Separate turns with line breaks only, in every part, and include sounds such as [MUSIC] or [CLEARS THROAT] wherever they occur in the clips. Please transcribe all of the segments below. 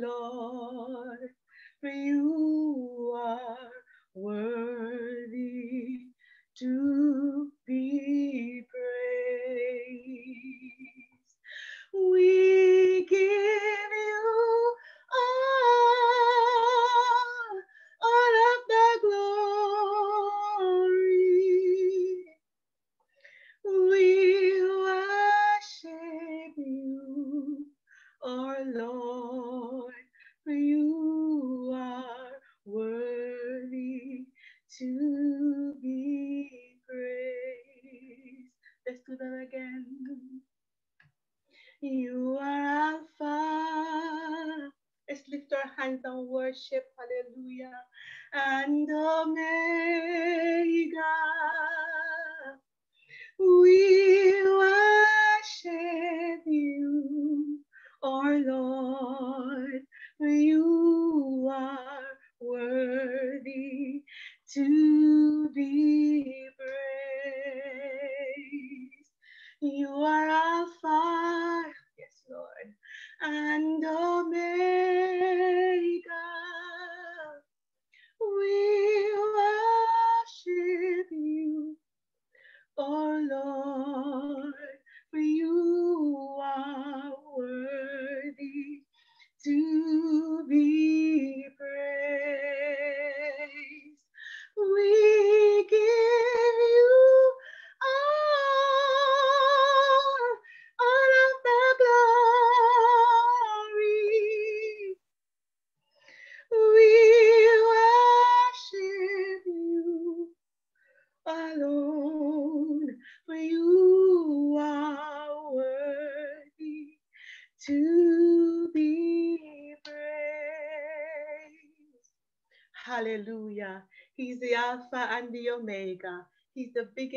Lord, for you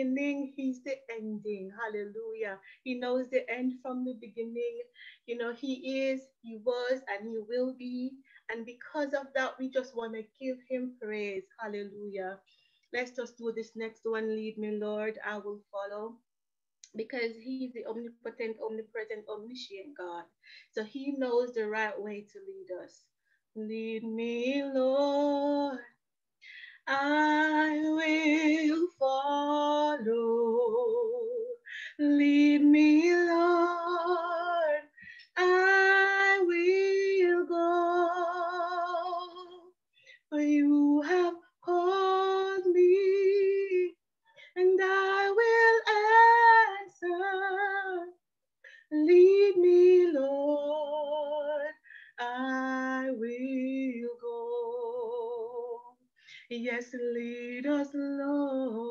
beginning, he's the ending. Hallelujah. He knows the end from the beginning. You know, he is, he was, and he will be. And because of that, we just want to give him praise. Hallelujah. Let's just do this next one. Lead me, Lord, I will follow. Because he's the omnipotent, omnipresent, omniscient God. So he knows the right way to lead us. Lead me, Lord. I will follow. Lead me, Lord. I will go. For you have called me, and I will answer. Lead me, Lord. I will. Yes, lead us, Lord.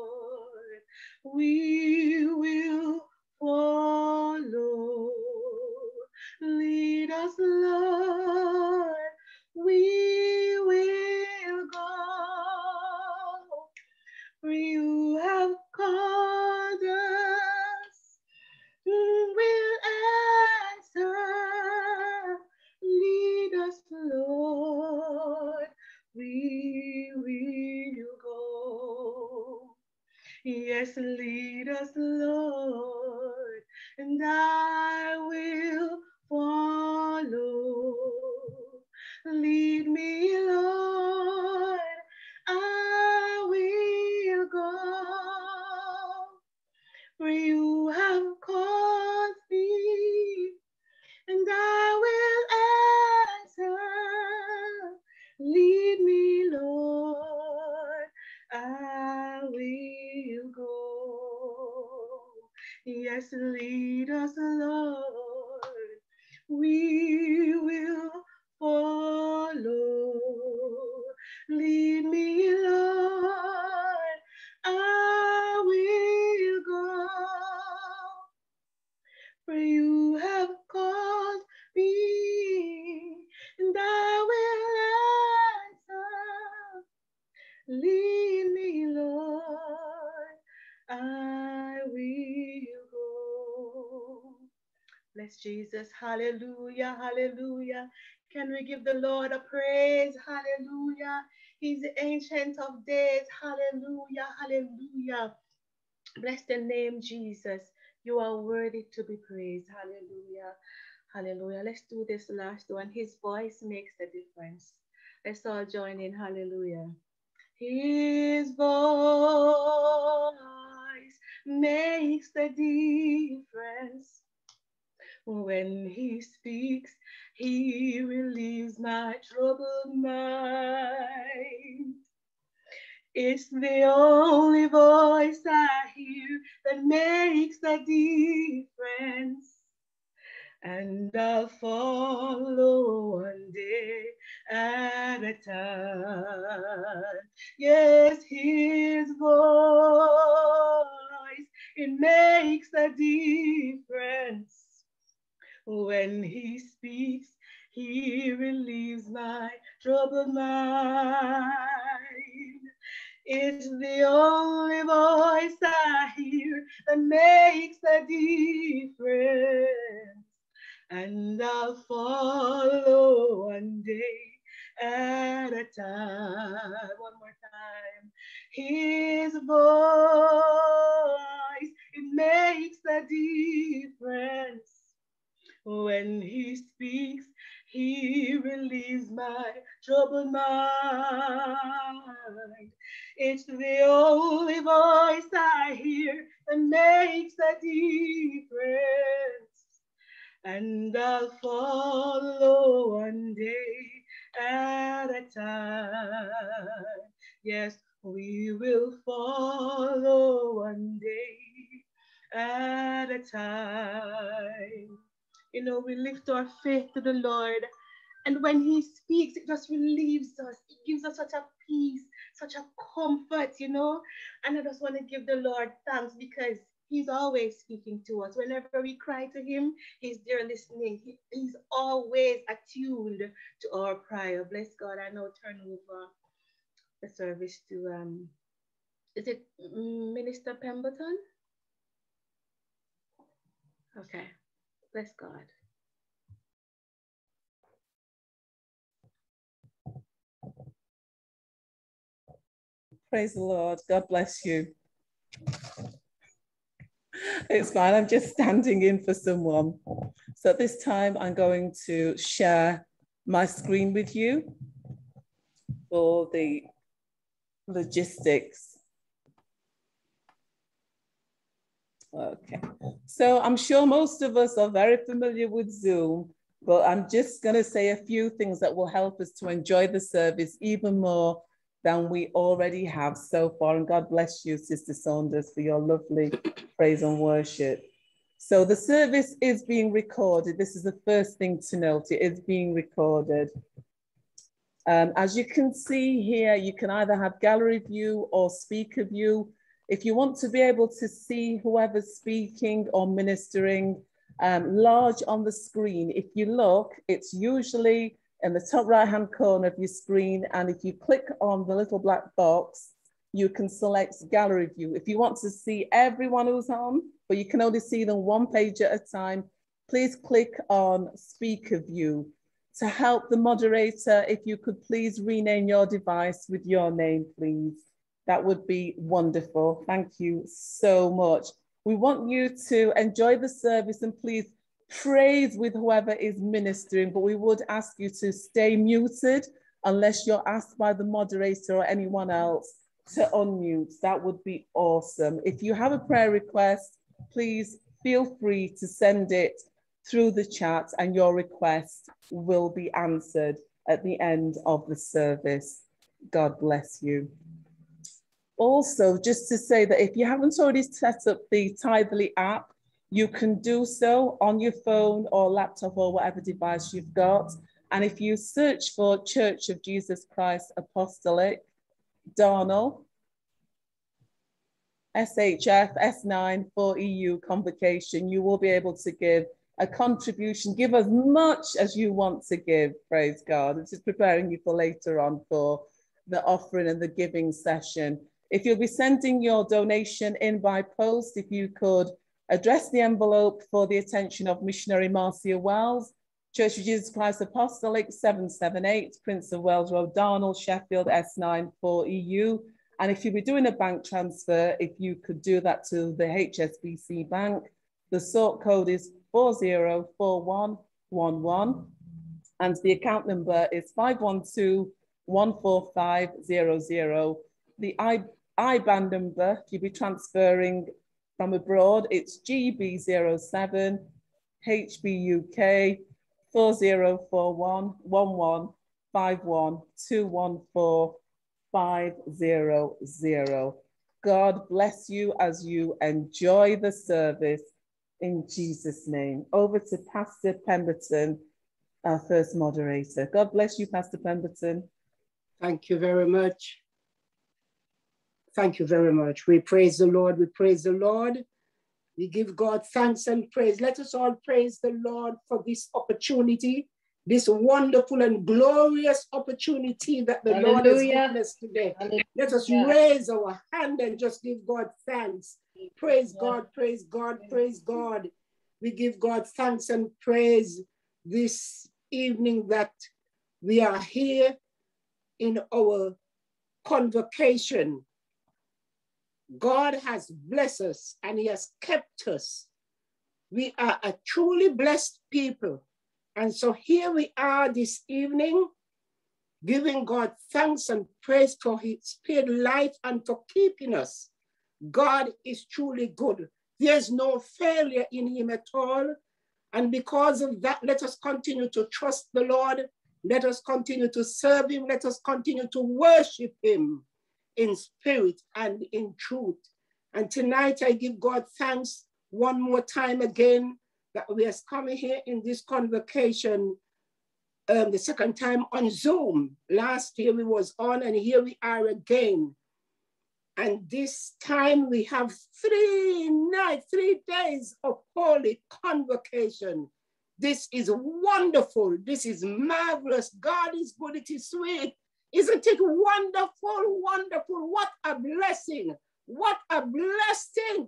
We will follow. Lead us, Lord. We will go. For you have come. Yes, lead us, Lord, and I Hallelujah, hallelujah. Can we give the Lord a praise? Hallelujah. He's the ancient of days. Hallelujah, hallelujah. Bless the name, Jesus. You are worthy to be praised. Hallelujah. Hallelujah. Let's do this last one. His voice makes the difference. Let's all join in. Hallelujah. His voice makes the when he speaks, he relieves my troubled mind. It's the only voice I hear that makes the difference. And I'll follow the Lord. And when he speaks, it just relieves us. It gives us such a peace, such a comfort, you know. And I just want to give the Lord thanks because he's always speaking to us. Whenever we cry to him, he's there listening. He, he's always attuned to our prayer. Bless God. I now turn over
the service to, um, is it Minister Pemberton? Okay. Bless God.
Praise the Lord. God bless you. It's fine. I'm just standing in for someone. So at this time, I'm going to share my screen with you for the logistics. Okay. So I'm sure most of us are very familiar with Zoom, but I'm just going to say a few things that will help us to enjoy the service even more than we already have so far. And God bless you, Sister Saunders, for your lovely [CLEARS THROAT] praise and worship. So the service is being recorded. This is the first thing to note. It is being recorded. Um, as you can see here, you can either have gallery view or speaker view. If you want to be able to see whoever's speaking or ministering, um, large on the screen, if you look, it's usually in the top right hand corner of your screen. And if you click on the little black box, you can select gallery view. If you want to see everyone who's on, but you can only see them one page at a time, please click on speaker view. To help the moderator, if you could please rename your device with your name, please. That would be wonderful. Thank you so much. We want you to enjoy the service and please praise with whoever is ministering, but we would ask you to stay muted unless you're asked by the moderator or anyone else to unmute. That would be awesome. If you have a prayer request, please feel free to send it through the chat and your request will be answered at the end of the service. God bless you. Also, just to say that if you haven't already set up the Tithely app, you can do so on your phone or laptop or whatever device you've got. And if you search for Church of Jesus Christ Apostolic, Darnall, SHF S9 for EU convocation, you will be able to give a contribution. Give as much as you want to give, praise God. This is preparing you for later on for the offering and the giving session. If you'll be sending your donation in by post, if you could addressed the envelope for the attention of missionary Marcia Wells, Church of Jesus Christ Apostolic 778, Prince of Wales Road, Darnall, Sheffield, s 9 for eu And if you were doing a bank transfer, if you could do that to the HSBC Bank, the sort code is 404111 and the account number is 512 The I IBAN number, you'll be transferring from abroad, it's GB07 HBUK 4041 1151 214 500. God bless you as you enjoy the service in Jesus' name. Over to Pastor Pemberton, our first moderator. God bless you, Pastor Pemberton. Thank you very much. Thank you very much.
We praise the Lord. We praise
the Lord.
We give God thanks and praise. Let us all praise the Lord for this opportunity, this wonderful and glorious opportunity that the Hallelujah. Lord has given us today. Hallelujah. Let us raise our hand and just give God thanks. Praise yeah. God, praise God, praise God. We give God thanks and praise this evening that we are here in our convocation God has blessed us and He has kept us. We are a truly blessed people. And so here we are this evening, giving God thanks and praise for His spared life and for keeping us. God is truly good. There's no failure in Him at all. And because of that, let us continue to trust the Lord. Let us continue to serve Him. Let us continue to worship Him in spirit and in truth. And tonight I give God thanks one more time again that we are coming here in this convocation um, the second time on Zoom. Last year we was on and here we are again. And this time we have three nights, three days of holy convocation. This is wonderful. This is marvelous. God is good. It is sweet. Isn't it wonderful, wonderful? What a blessing. What a blessing.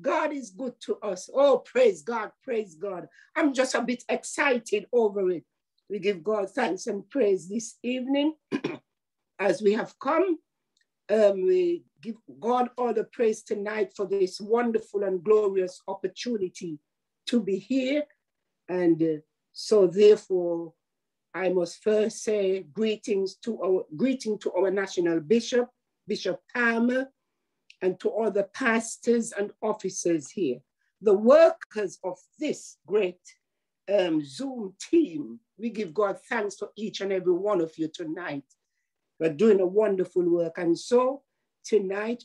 God is good to us. Oh, praise God, praise God. I'm just a bit excited over it. We give God thanks and praise this evening [CLEARS THROAT] as we have come. Um, we give God all the praise tonight for this wonderful and glorious opportunity to be here. And uh, so, therefore, I must first say greetings to our, greeting to our national bishop, Bishop Palmer, and to all the pastors and officers here. The workers of this great um, Zoom team, we give God thanks for each and every one of you tonight. You're doing a wonderful work. And so tonight,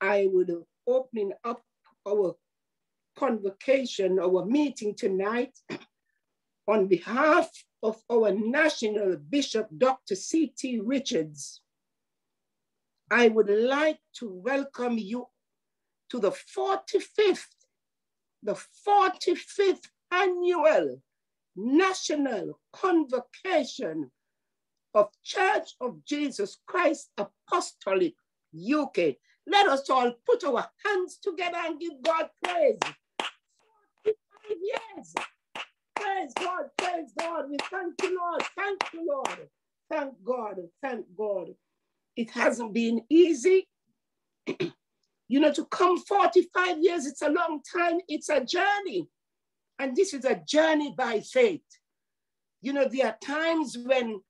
I will opening up our convocation, our meeting tonight on behalf of our national bishop, Dr. C.T. Richards, I would like to welcome you to the 45th, the 45th annual national convocation of Church of Jesus Christ Apostolic UK. Let us all put our hands together and give God praise. 45 years. Praise God, praise God. We thank you, Lord. Thank you, Lord. Thank God, thank God. It hasn't been easy. [CLEARS THROAT] you know, to come 45 years, it's a long time, it's a journey. And this is a journey by faith. You know, there are times when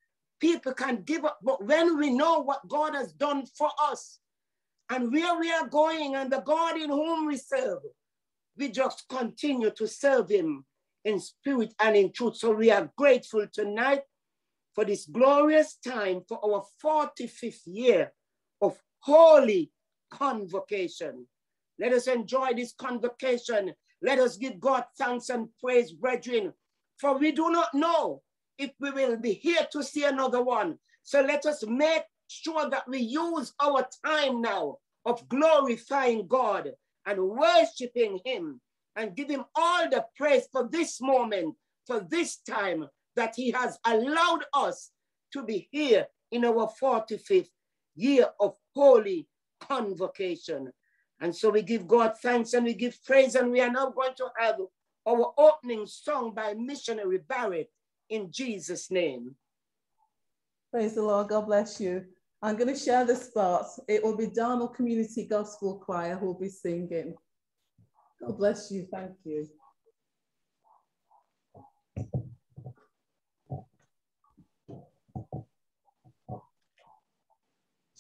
people can give up, but when we know what God has done for us and where we are going and the God in whom we serve, we just continue to serve Him in spirit and in truth. So we are grateful tonight for this glorious time for our 45th year of holy convocation. Let us enjoy this convocation. Let us give God thanks and praise, brethren, for we do not know if we will be here to see another one. So let us make sure that we use our time now of glorifying God and worshiping Him and give him all the praise for this moment, for this time that he has allowed us to be here in our 45th year of holy convocation. And so we give God thanks and we give praise, and we are now going to have our opening song by missionary Barrett
in Jesus' name. Praise the Lord. God bless you. I'm going to share this part. It will be Darnall Community Gospel Choir who will be singing. God oh, bless you. Thank you.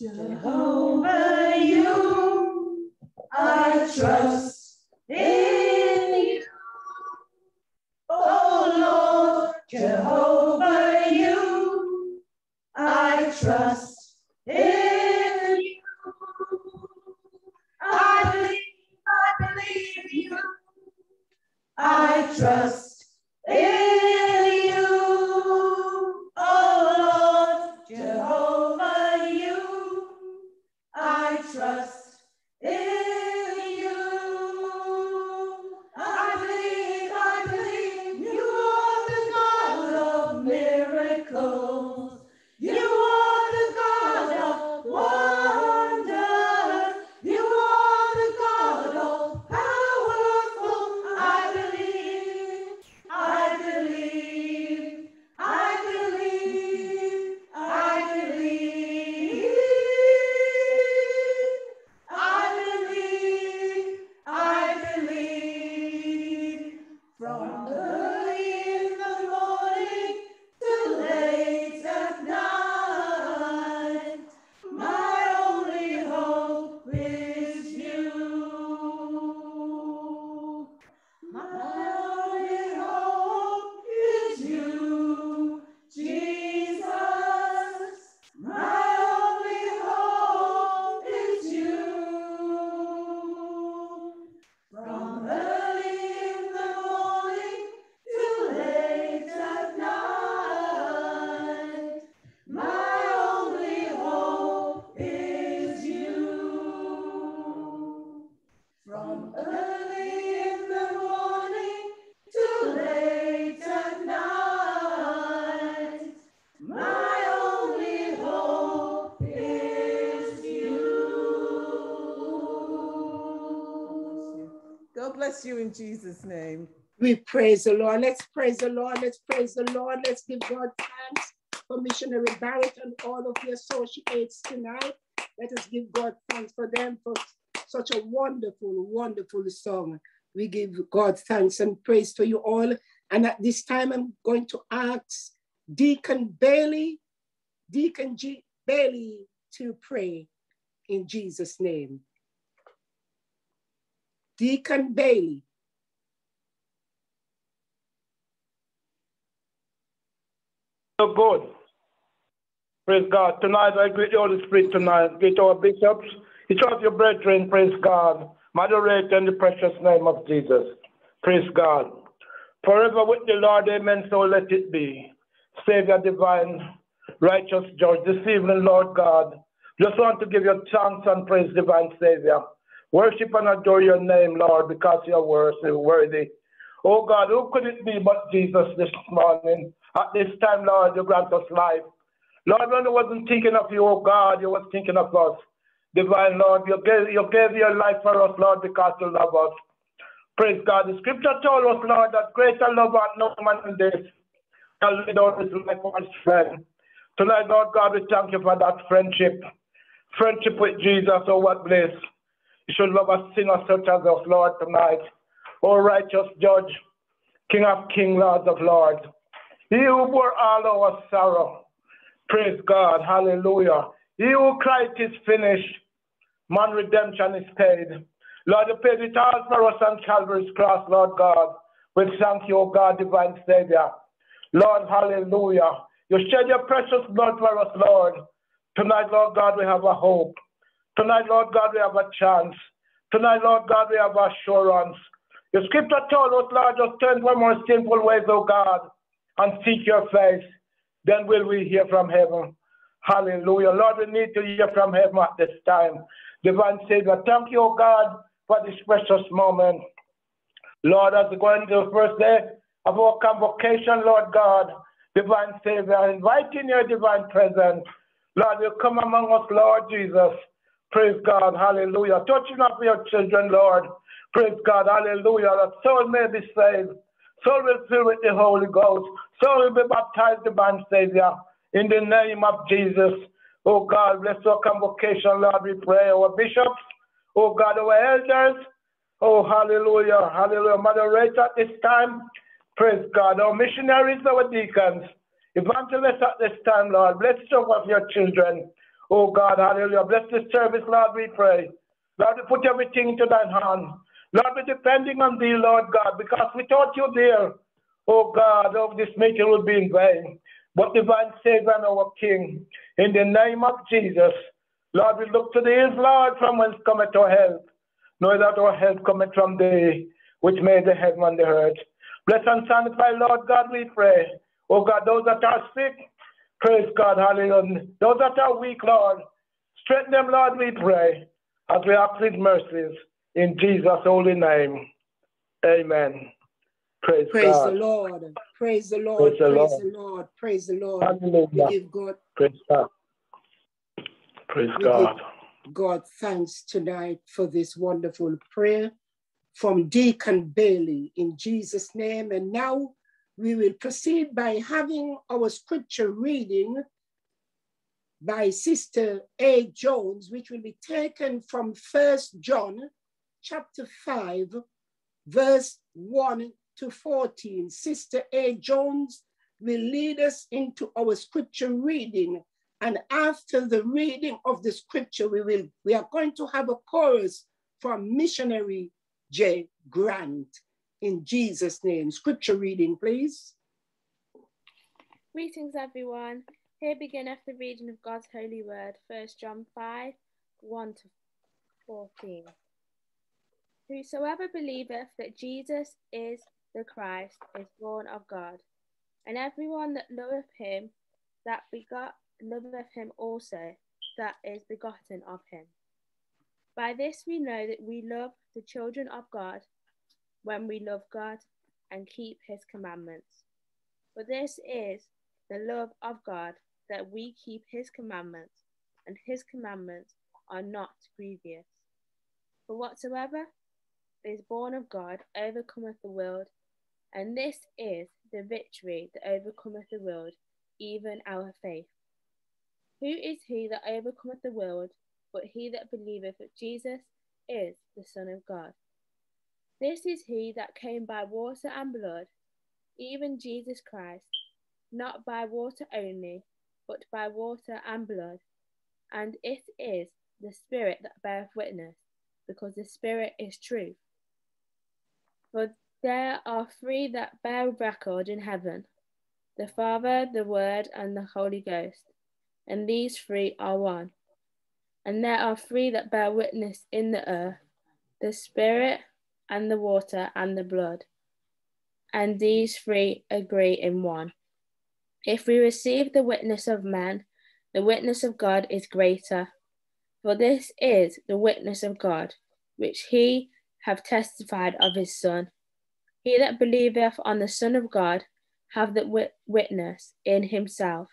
Jehovah, you, I trust in you. Oh Lord, Jehovah, you, I trust in I trust in
Praise the Lord. Let's praise the Lord. Let's praise the Lord. Let's give God thanks for missionary Barrett and all of the associates tonight. Let us give God thanks for them for such a wonderful, wonderful song. We give God thanks and praise to you all. And at this time, I'm going to ask Deacon Bailey, Deacon G- Bailey, to pray in Jesus' name. Deacon
Bailey. so good. Praise God. Tonight, I greet the Holy spirit tonight. Greet our bishops. Each of your brethren, praise God. Moderate in the precious name of Jesus. Praise God. Forever with the Lord, amen, so let it be. Savior divine, righteous judge, this evening, Lord God, just want to give you a chance and praise, divine Savior. Worship and adore your name, Lord, because you are worthy. Oh God, who could it be but Jesus this morning? At this time, Lord, you grant us life. Lord, when I wasn't thinking of you, oh God, you was thinking of us. Divine Lord, you gave, you gave your life for us, Lord, because you love us. Praise God. The scripture told us, Lord, that greater love hath no man than this. And laid down his life for his friend. Tonight, Lord God, we thank you for that friendship. Friendship with Jesus, oh what bliss. You should love us, sinners such as us, Lord, tonight. Oh, righteous judge, King of kings, Lord of lords. He who bore all our sorrow. Praise God. Hallelujah. He who cried is finished. Man redemption is paid. Lord, you paid it all for us on Calvary's cross, Lord God. We thank you, O God, divine Savior. Lord, hallelujah. You shed your precious blood for us, Lord. Tonight, Lord God, we have a hope. Tonight, Lord God, we have a chance. Tonight, Lord God, we have assurance. Your scripture told us, Lord, just turn one more sinful ways, O God, and seek your face, then will we hear from heaven. Hallelujah. Lord, we need to hear from heaven at this time. Divine Savior, thank you, O God, for this precious moment. Lord, as we go into the first day of our convocation, Lord God, divine Savior, inviting your divine presence. Lord, you come among us, Lord Jesus. Praise God, hallelujah. Touching up your children, Lord. Praise God, hallelujah. That soul may be saved. Soul be filled with the Holy Ghost. Soul will be baptized the man Savior. In the name of Jesus. Oh God, bless our convocation, Lord. We pray our bishops. Oh God, our elders. Oh, hallelujah. Hallelujah. Moderator at this time. Praise God. Our missionaries, our deacons. Evangelists at this time, Lord. Bless the work of your children. Oh God, hallelujah. Bless this service, Lord, we pray. Lord, put everything into thine hand. Lord, we're depending on thee, Lord God, because without you there, oh God, of this making would be in vain. But divine Savior and our King, in the name of Jesus, Lord, we look to thee, Lord, from whence cometh our help. Know that our help cometh from thee, which made the heaven and the earth. Bless and sanctify, Lord God, we pray. Oh God, those that are sick, praise God, hallelujah. Those that are weak, Lord, strengthen them, Lord, we pray, as we ask these mercies. In Jesus' holy name, amen. Praise, Praise God. the
Lord. Praise the Lord. Praise the Praise Lord. Lord. Praise the Lord. Hallelujah. We give God.
Praise God. Praise God.
God thanks tonight for this wonderful prayer from Deacon Bailey in Jesus' name. And now we will proceed by having our scripture reading by Sister A. Jones, which will be taken from First John chapter 5, verse 1 to 14. Sister A. Jones will lead us into our scripture reading. And after the reading of the scripture, we, will, we are going to have a chorus from missionary J. Grant. In Jesus' name, scripture reading, please.
Greetings, everyone. Here beginneth the reading of God's holy word, First John 5 1 to 14. Whosoever believeth that Jesus is the Christ is born of God, and everyone that loveth him that begot loveth him also that is begotten of him. By this we know that we love the children of God when we love God and keep his commandments. For this is the love of God that we keep his commandments, and his commandments are not grievous. For whatsoever is born of God overcometh the world, and this is the victory that overcometh the world, even our faith. Who is he that overcometh the world, but he that believeth that Jesus is the Son of God? This is he that came by water and blood, even Jesus Christ, not by water only, but by water and blood. And it is the Spirit that beareth witness, because the Spirit is truth. For there are three that bear record in heaven the Father, the Word, and the Holy Ghost, and these three are one. And there are three that bear witness in the earth the Spirit, and the water, and the blood. And these three agree in one. If we receive the witness of man, the witness of God is greater. For this is the witness of God, which he have testified of his Son. He that believeth on the Son of God have the witness in himself.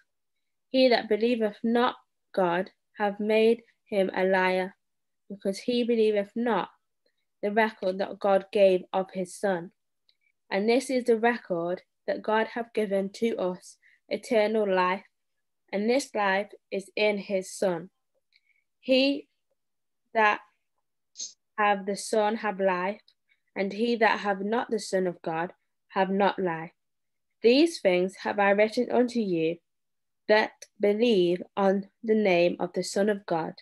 He that believeth not God have made him a liar, because he believeth not the record that God gave of his Son. And this is the record that God hath given to us eternal life, and this life is in his Son. He that have the Son have life, and he that have not the Son of God have not life. These things have I written unto you that believe on the name of the Son of God,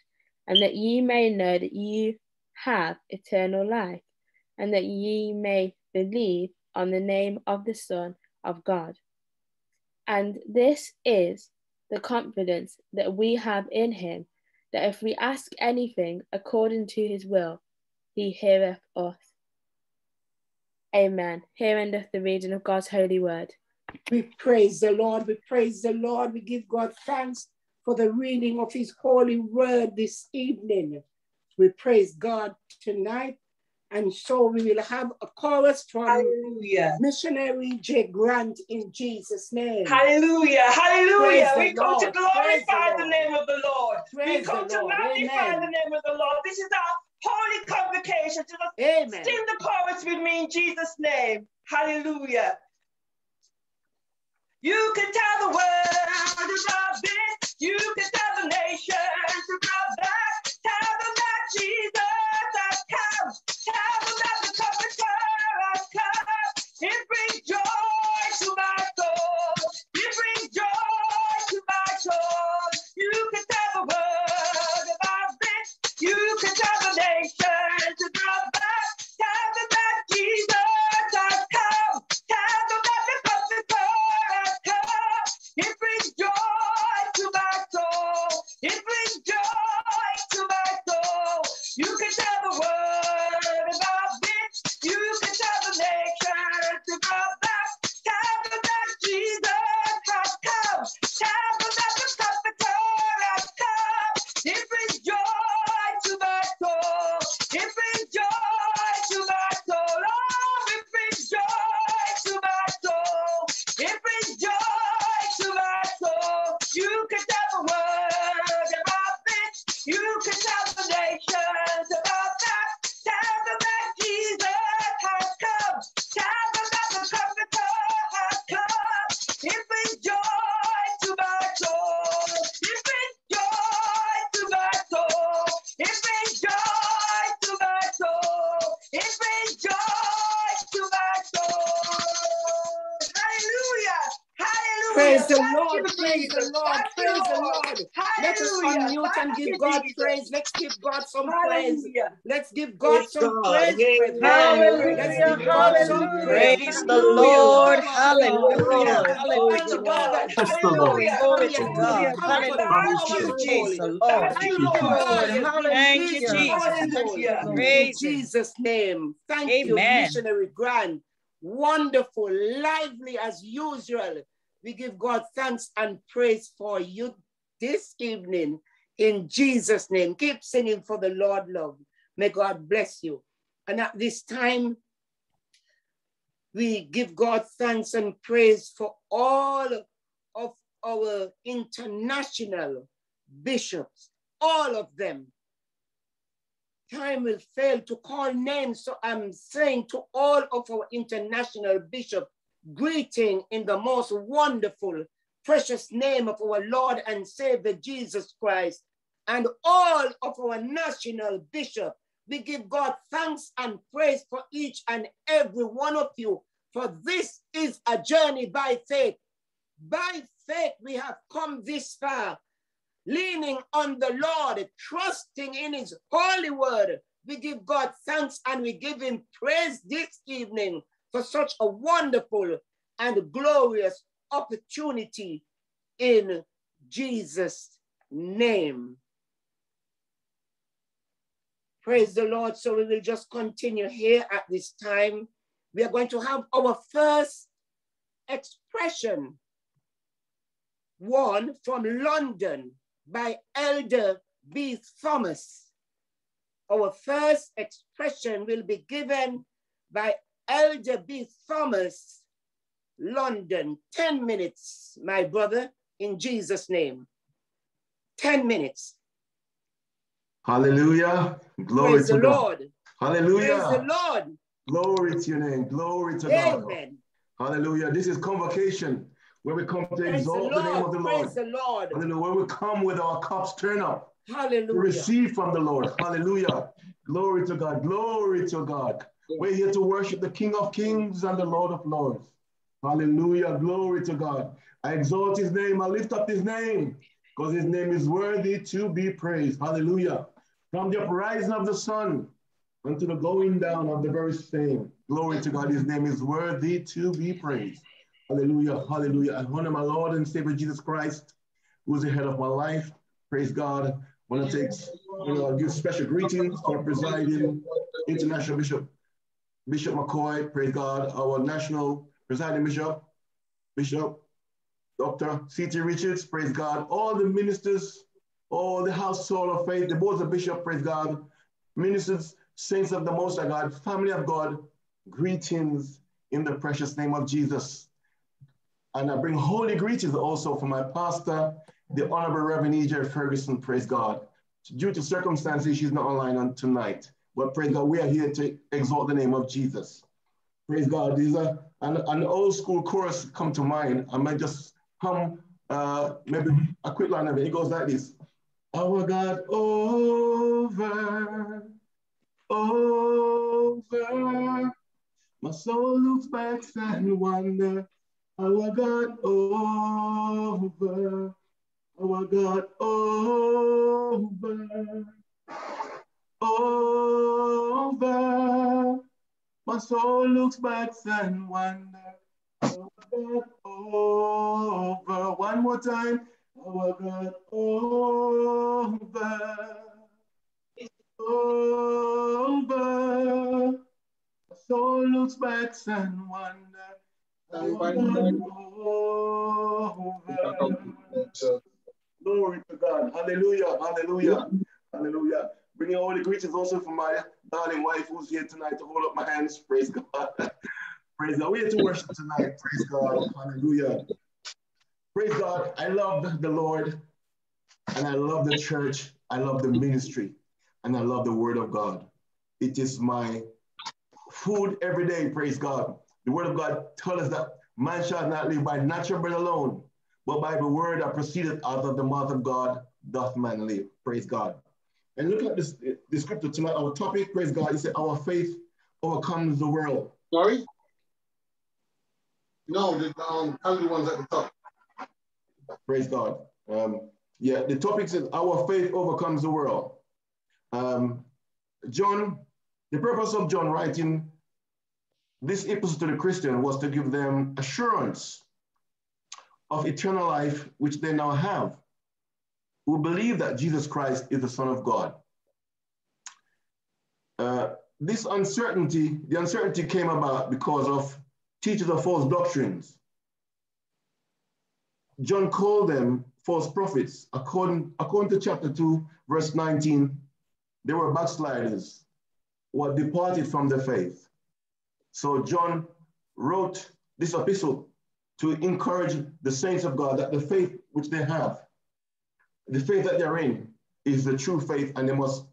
and that ye may know that ye have eternal life, and that ye may believe on the name of the Son of God. And this is the confidence that we have in him, that if we ask anything according to his will, he heareth us. Amen. Here endeth the reading of God's holy word. We praise the
Lord. We praise the Lord. We give God thanks for the reading of his holy word this evening. We praise God tonight. And so we will have a chorus from Hallelujah. missionary J. Grant in Jesus' name. Hallelujah. Hallelujah. we come to glorify
the, the, name of the Lord. Praise we come to magnify Amen. the name of the Lord. This is our holy convocation. Just Amen. Sing the chorus with me in Jesus' name. Hallelujah. You can tell the world about this. You can tell the nations about that. Tell them that Jesus has come. Tell them that the comforter has come. It brings joy. Praise the Lord. Praise the Lord. Praise the Lord. Let us unmute and give God praise. Let's give God some praise. Let's give God some praise. Hallelujah. Praise the Lord. Hallelujah. Hallelujah.
Praise the Lord. Hallelujah! to God. Hallelujah. Lord. Thank you, Jesus. Praise
Jesus' name. Thank you, missionary Grant. Wonderful, lively as usual. We give God thanks and praise for you this evening in Jesus' name. Keep singing for the Lord love. May God bless you. And at this time, we give God thanks and praise for all of our international bishops, all of them. Time will fail to call names, so I'm saying to all of our international bishops, greeting in the most wonderful, precious name of our Lord and Savior Jesus Christ and all of our national bishop. We give God thanks and praise for each and every one of you, for this is a journey by faith. By faith, we have come this far, leaning on the Lord, trusting in His holy word. We give God thanks and we give Him praise this evening for such a wonderful and glorious opportunity in Jesus' name. Praise the Lord. So we will just continue here at this time. We are going to have our first expression, one from London by Elder B. Thomas. Our first expression will be given by Elder B. Thomas, London, 10 minutes, my brother, in Jesus' name. 10 minutes.
Hallelujah. Glory Praise to the God. Lord. Hallelujah. Praise the Lord. Glory to your name. Glory to Amen. God. Hallelujah. This is convocation where we come to Praise exalt the, the, name of the Lord. Praise the
Lord.
Hallelujah.
Where we come with our cups turn up. Hallelujah. Receive from the Lord. Hallelujah. Glory to God. Glory to God. We're here to worship the King of Kings and the Lord of Lords. Hallelujah. Glory to God. I exalt his name. I lift up his name because his name is worthy to be praised. Hallelujah. From the uprising of the sun unto the going down of the very same. Glory to God. His name is worthy to be praised. Hallelujah. Hallelujah. I honor my Lord and Savior Jesus Christ, who is the head of my life. Praise God. I want to take, you know, give special greetings to our presiding international bishop, Bishop McCoy, praise God, our national presiding bishop, Bishop Dr. C.T. Richards, praise God, all the ministers, all the household of faith, the boards of bishop, praise God, ministers, saints of the Most High God, family of God, greetings in the precious name of Jesus. And I bring holy greetings also for my pastor, the Honorable Reverend E.J. Ferguson, praise God. Due to circumstances, she's not online on tonight. But praise God, we are here to exalt the name of Jesus. Praise God. These are an, an old school chorus come to mind. I might just hum uh, maybe a quick line of it. It goes like this. Our God over, over. My soul looks back and wonder. Our God over, our God over over. My soul looks back and wonder over, over. One more time. Our God over. over. My soul looks back and wonder. Over. Glory to God. Hallelujah. Hallelujah. Hallelujah. Bringing all the greetings also from my darling wife who's here tonight to hold up my hands. Praise God. [LAUGHS] Praise God. We're here to worship tonight. Praise God. Hallelujah. Praise God. I love the Lord and I love the church. I love the ministry and I love the word of God. It is my food every day. Praise God. The word of God tells us that man shall not live by natural bread alone, but by the word that proceedeth out of the mouth of God doth man live. Praise God. And look at this, the scripture tonight, our topic, praise God, is said, Our faith overcomes the world. Sorry? No, the um, one's at the top. Praise God. Um, yeah, the topic is Our faith overcomes the world. Um, John, the purpose of John writing this epistle to the Christian was to give them assurance of eternal life, which they now have who believe that Jesus Christ is the Son of God. Uh, this uncertainty, the uncertainty came about because of teachers of false doctrines. John called them false prophets. According, according to chapter 2, verse 19, they were backsliders who had departed from the faith. So John wrote this epistle to encourage the saints of God that the faith which they have the faith that they're in is the true faith, and they must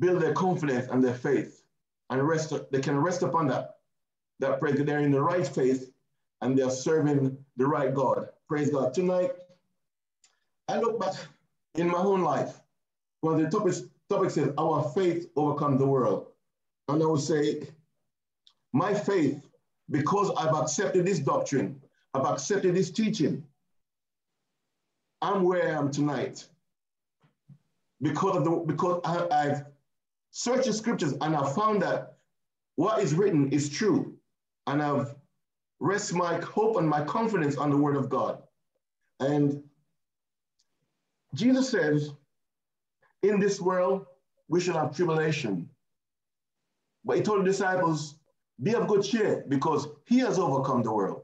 build their confidence and their faith, and rest. They can rest upon that. That that they're in the right faith, and they are serving the right God. Praise God. Tonight, I look back in my own life. Well, the topics topic says, "Our faith overcomes the world," and I would say, my faith, because I've accepted this doctrine, I've accepted this teaching, I'm where I am tonight because of the because I, have searched the scriptures and I've found that what is written is true, and I've rest my hope and my confidence on the word of God. And Jesus says, in this world we shall have tribulation. But he told the disciples, be of good cheer because he has overcome the world.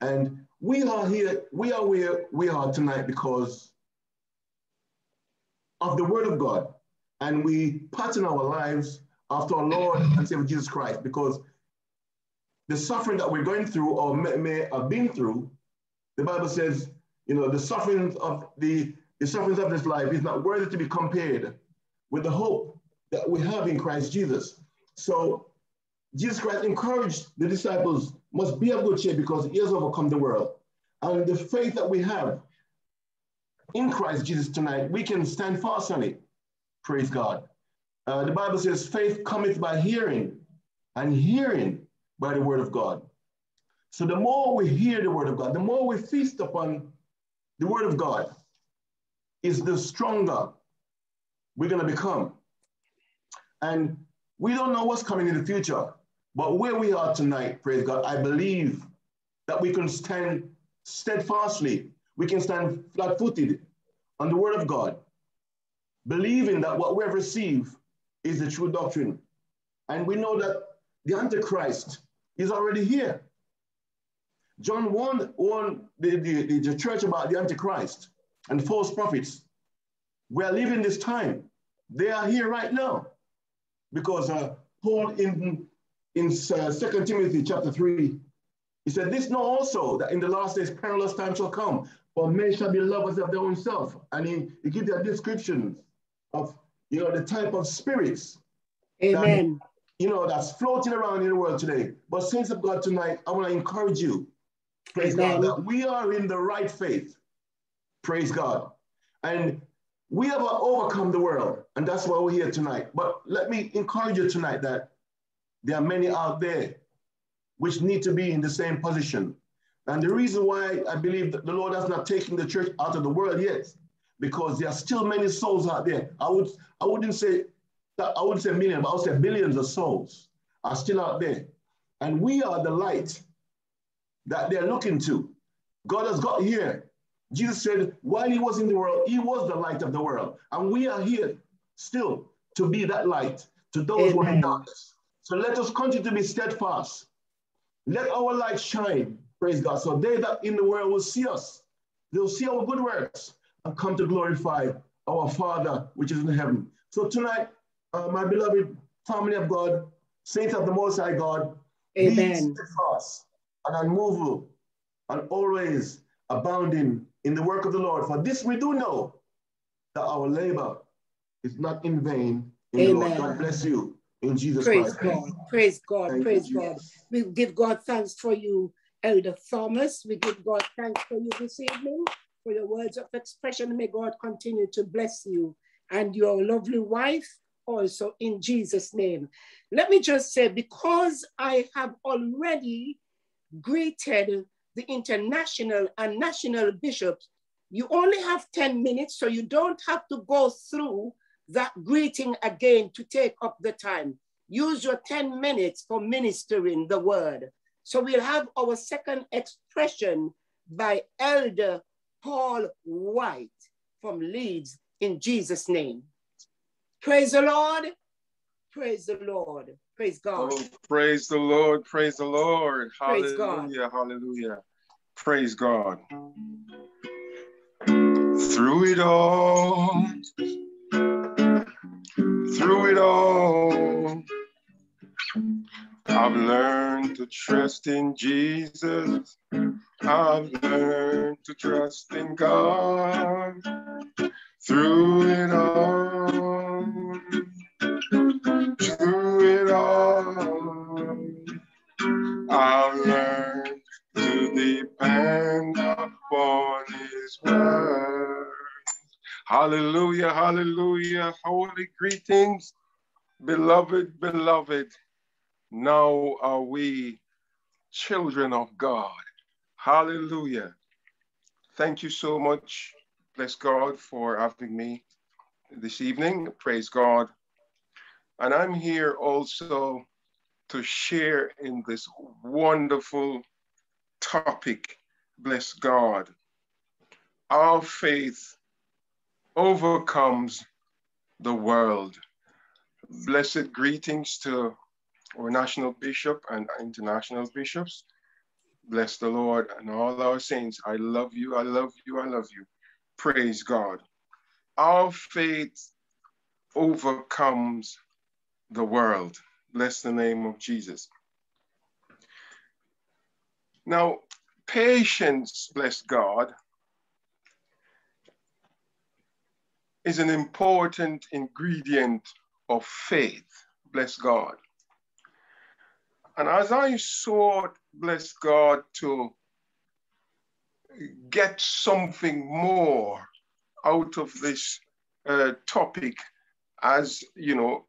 And we are here, we are where we are tonight because of the word of God. And we pattern our lives after our Lord and Savior Jesus Christ because the suffering that we're going through or may, may have been through, the Bible says, you know, the sufferings of the, the sufferings of this life is not worthy to be compared with the hope that we have in Christ Jesus. So Jesus Christ encouraged the disciples must be of good cheer because he has overcome the world. And the faith that we have in Christ Jesus tonight, we can stand fast on it. Praise God. Uh, the Bible says, faith cometh by hearing, and hearing by the word of God. So the more we hear the word of God, the more we feast upon the word of God, is the stronger we're going to become. And we don't know what's coming in the future. But where we are tonight, praise God, I believe that we can stand steadfastly. We can stand flat footed on the word of God, believing that what we have received is the true doctrine. And we know that the Antichrist is already here. John warned, warned the, the, the church about the Antichrist and false prophets. We are living this time. They are here right now because uh, Paul in in uh, Second Timothy chapter 3, he said, This know also that in the last days perilous times shall come, for men shall be lovers of their own self. And he, he gives a description of you know the type of spirits. Amen. That, you know, that's floating around in the world today. But saints of God tonight, I want to encourage you. Praise Amen. God. That we are in the right faith. Praise God. And we have overcome the world. And that's why we're here tonight. But let me encourage you tonight that there are many out there which need to be in the same position. And the reason why I believe that the Lord has not taken the church out of the world yet, because there are still many souls out there. I would I wouldn't say I wouldn't say million, but I would say billions of souls are still out there. And we are the light that they're looking to. God has got here. Jesus said, while he was in the world, he was the light of the world. And we are here still to be that light to those Amen. who are in darkness. So let us continue to be steadfast. Let our light shine, praise God. So they that in the world will see us, they'll see our good works and come to glorify our Father which is in heaven. So tonight, uh, my beloved family of God, saints of the Most High God, Amen. be steadfast and unmovable and always abounding in the work of the Lord. For this we do know that our labor is not in vain. In Amen. The Lord. God bless you. In Jesus Praise God.
Praise God. Thank Praise God. Jesus. We give God thanks for you, Elder Thomas. We give God thanks for you this evening, for your words of expression. May God continue to bless you and your lovely wife also in Jesus' name. Let me just say, because I have already greeted the international and national bishops, you only have 10 minutes, so you don't have to go through that greeting again to take up the time. Use your 10 minutes for ministering the word. So we'll have our second expression by Elder Paul White from Leeds in Jesus' name. Praise the Lord. Praise the Lord. Praise God. Oh,
praise the Lord. Praise the Lord. Praise hallelujah. God. Hallelujah. Praise God. Through it all, through it all, I've learned to trust in Jesus. I've learned to trust in God. Through it all, through it all, I've learned to depend upon His word. Hallelujah, hallelujah. Holy greetings, beloved, beloved. Now are we children of God. Hallelujah. Thank you so much. Bless God for having me this evening. Praise God. And I'm here also to share in this wonderful topic. Bless God. Our faith overcomes the world. Blessed greetings to our national bishop and international bishops. Bless the Lord and all our saints. I love you, I love you, I love you. Praise God. Our faith overcomes the world. Bless the name of Jesus. Now, patience, bless God, is an important ingredient of faith. Bless God. And as I sought, bless God, to get something more out of this uh, topic, as you know,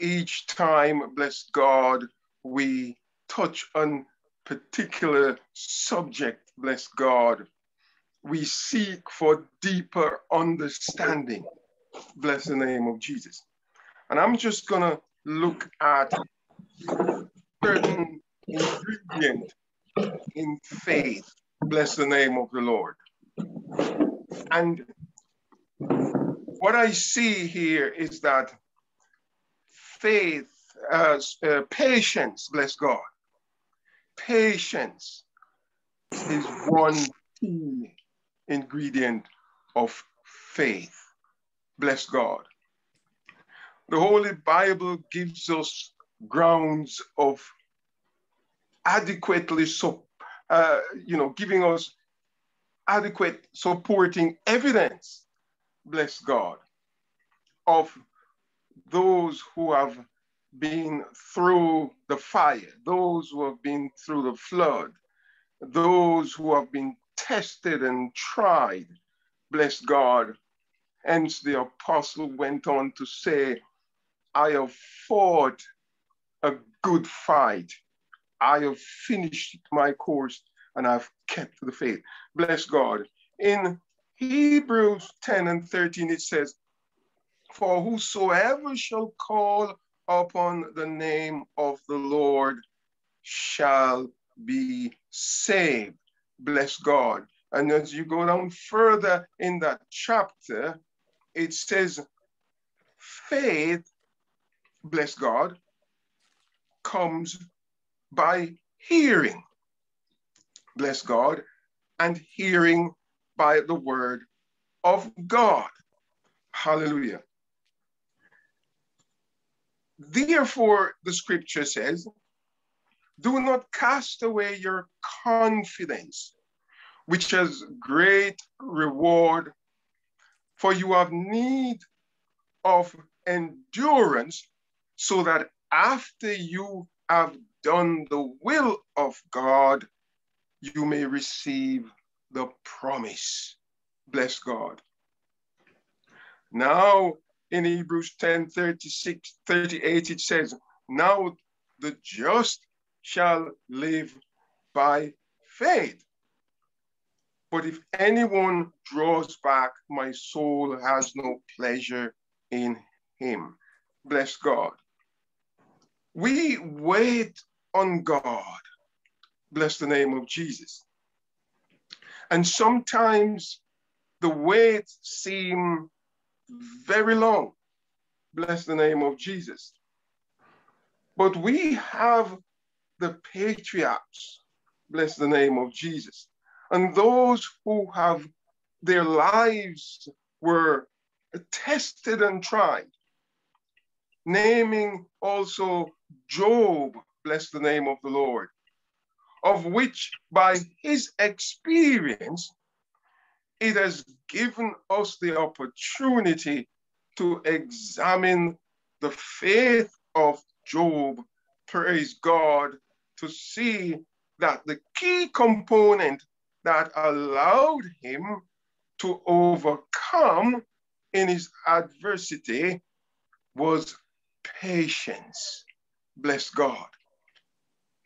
each time, bless God, we touch on particular subject, bless God, we seek for deeper understanding. Bless the name of Jesus. And I'm just going to look at certain ingredient in faith. Bless the name of the Lord. And what I see here is that faith, uh, uh, patience, bless God, patience is one key ingredient of faith. Bless God. The Holy Bible gives us grounds of adequately, so, uh, you know, giving us adequate supporting evidence, bless God, of those who have been through the fire, those who have been through the flood, those who have been tested and tried. Bless God. Hence, the apostle went on to say, I have fought a good fight. I have finished my course and I've kept the faith. Bless God. In Hebrews 10 and 13, it says, For whosoever shall call upon the name of the Lord shall be saved bless God. And as you go down further in that chapter, it says, faith, bless God, comes by hearing, bless God, and hearing by the word of God. Hallelujah. Therefore, the scripture says, do not cast away your confidence, which has great reward, for you have need of endurance, so that after you have done the will of God, you may receive the promise. Bless God. Now in Hebrews 10, 36, 38, it says, now the just shall live by faith. But if anyone draws back, my soul has no pleasure in him. Bless God. We wait on God. Bless the name of Jesus. And sometimes the wait seems very long. Bless the name of Jesus. But we have the patriarchs, bless the name of Jesus, and those who have their lives were tested and tried, naming also Job, bless the name of the Lord, of which by his experience, it has given us the opportunity to examine the faith of Job, praise God, to see that the key component that allowed him to overcome in his adversity was patience. Bless God.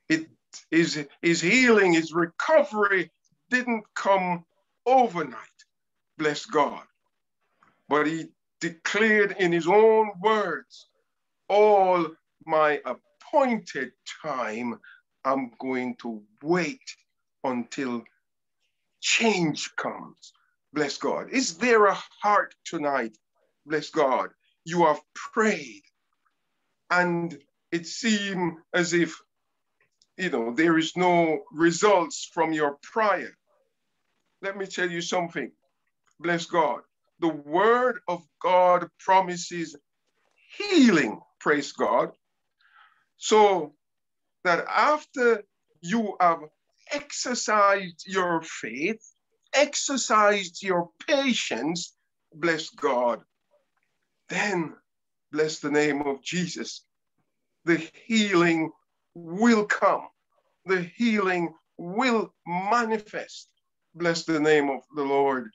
It, his, his healing, his recovery didn't come overnight. Bless God. But he declared in his own words, all my appointed time I'm going to wait until change comes. Bless God. Is there a heart tonight? Bless God. You have prayed and it seemed as if, you know, there is no results from your prayer. Let me tell you something. Bless God. The word of God promises healing. Praise God. So that after you have exercised your faith, exercised your patience, bless God, then bless the name of Jesus. The healing will come. The healing will manifest. Bless the name of the Lord.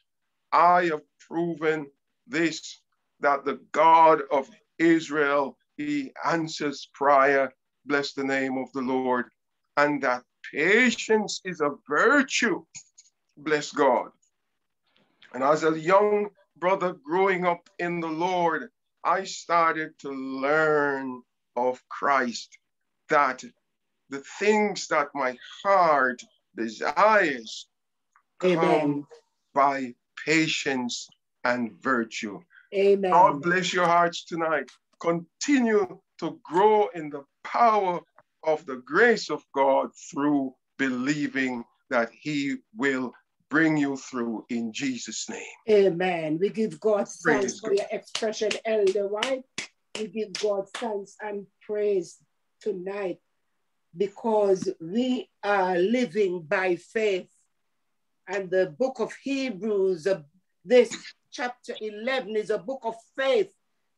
I have proven this that the God of Israel, he answers prayer bless the name of the Lord, and that patience is a virtue. Bless God. And as a young brother growing up in the Lord, I started to learn of Christ that the things that my heart desires
Amen. come
by patience and virtue. Amen. God bless your hearts tonight. Continue to grow in the power of the grace of God through believing that He will bring you through in Jesus' name. Amen. We give God praise thanks God. for your
expression, Elder White. We give God thanks and praise tonight because we are living by faith. And the book of Hebrews, uh, this chapter 11, is a book of faith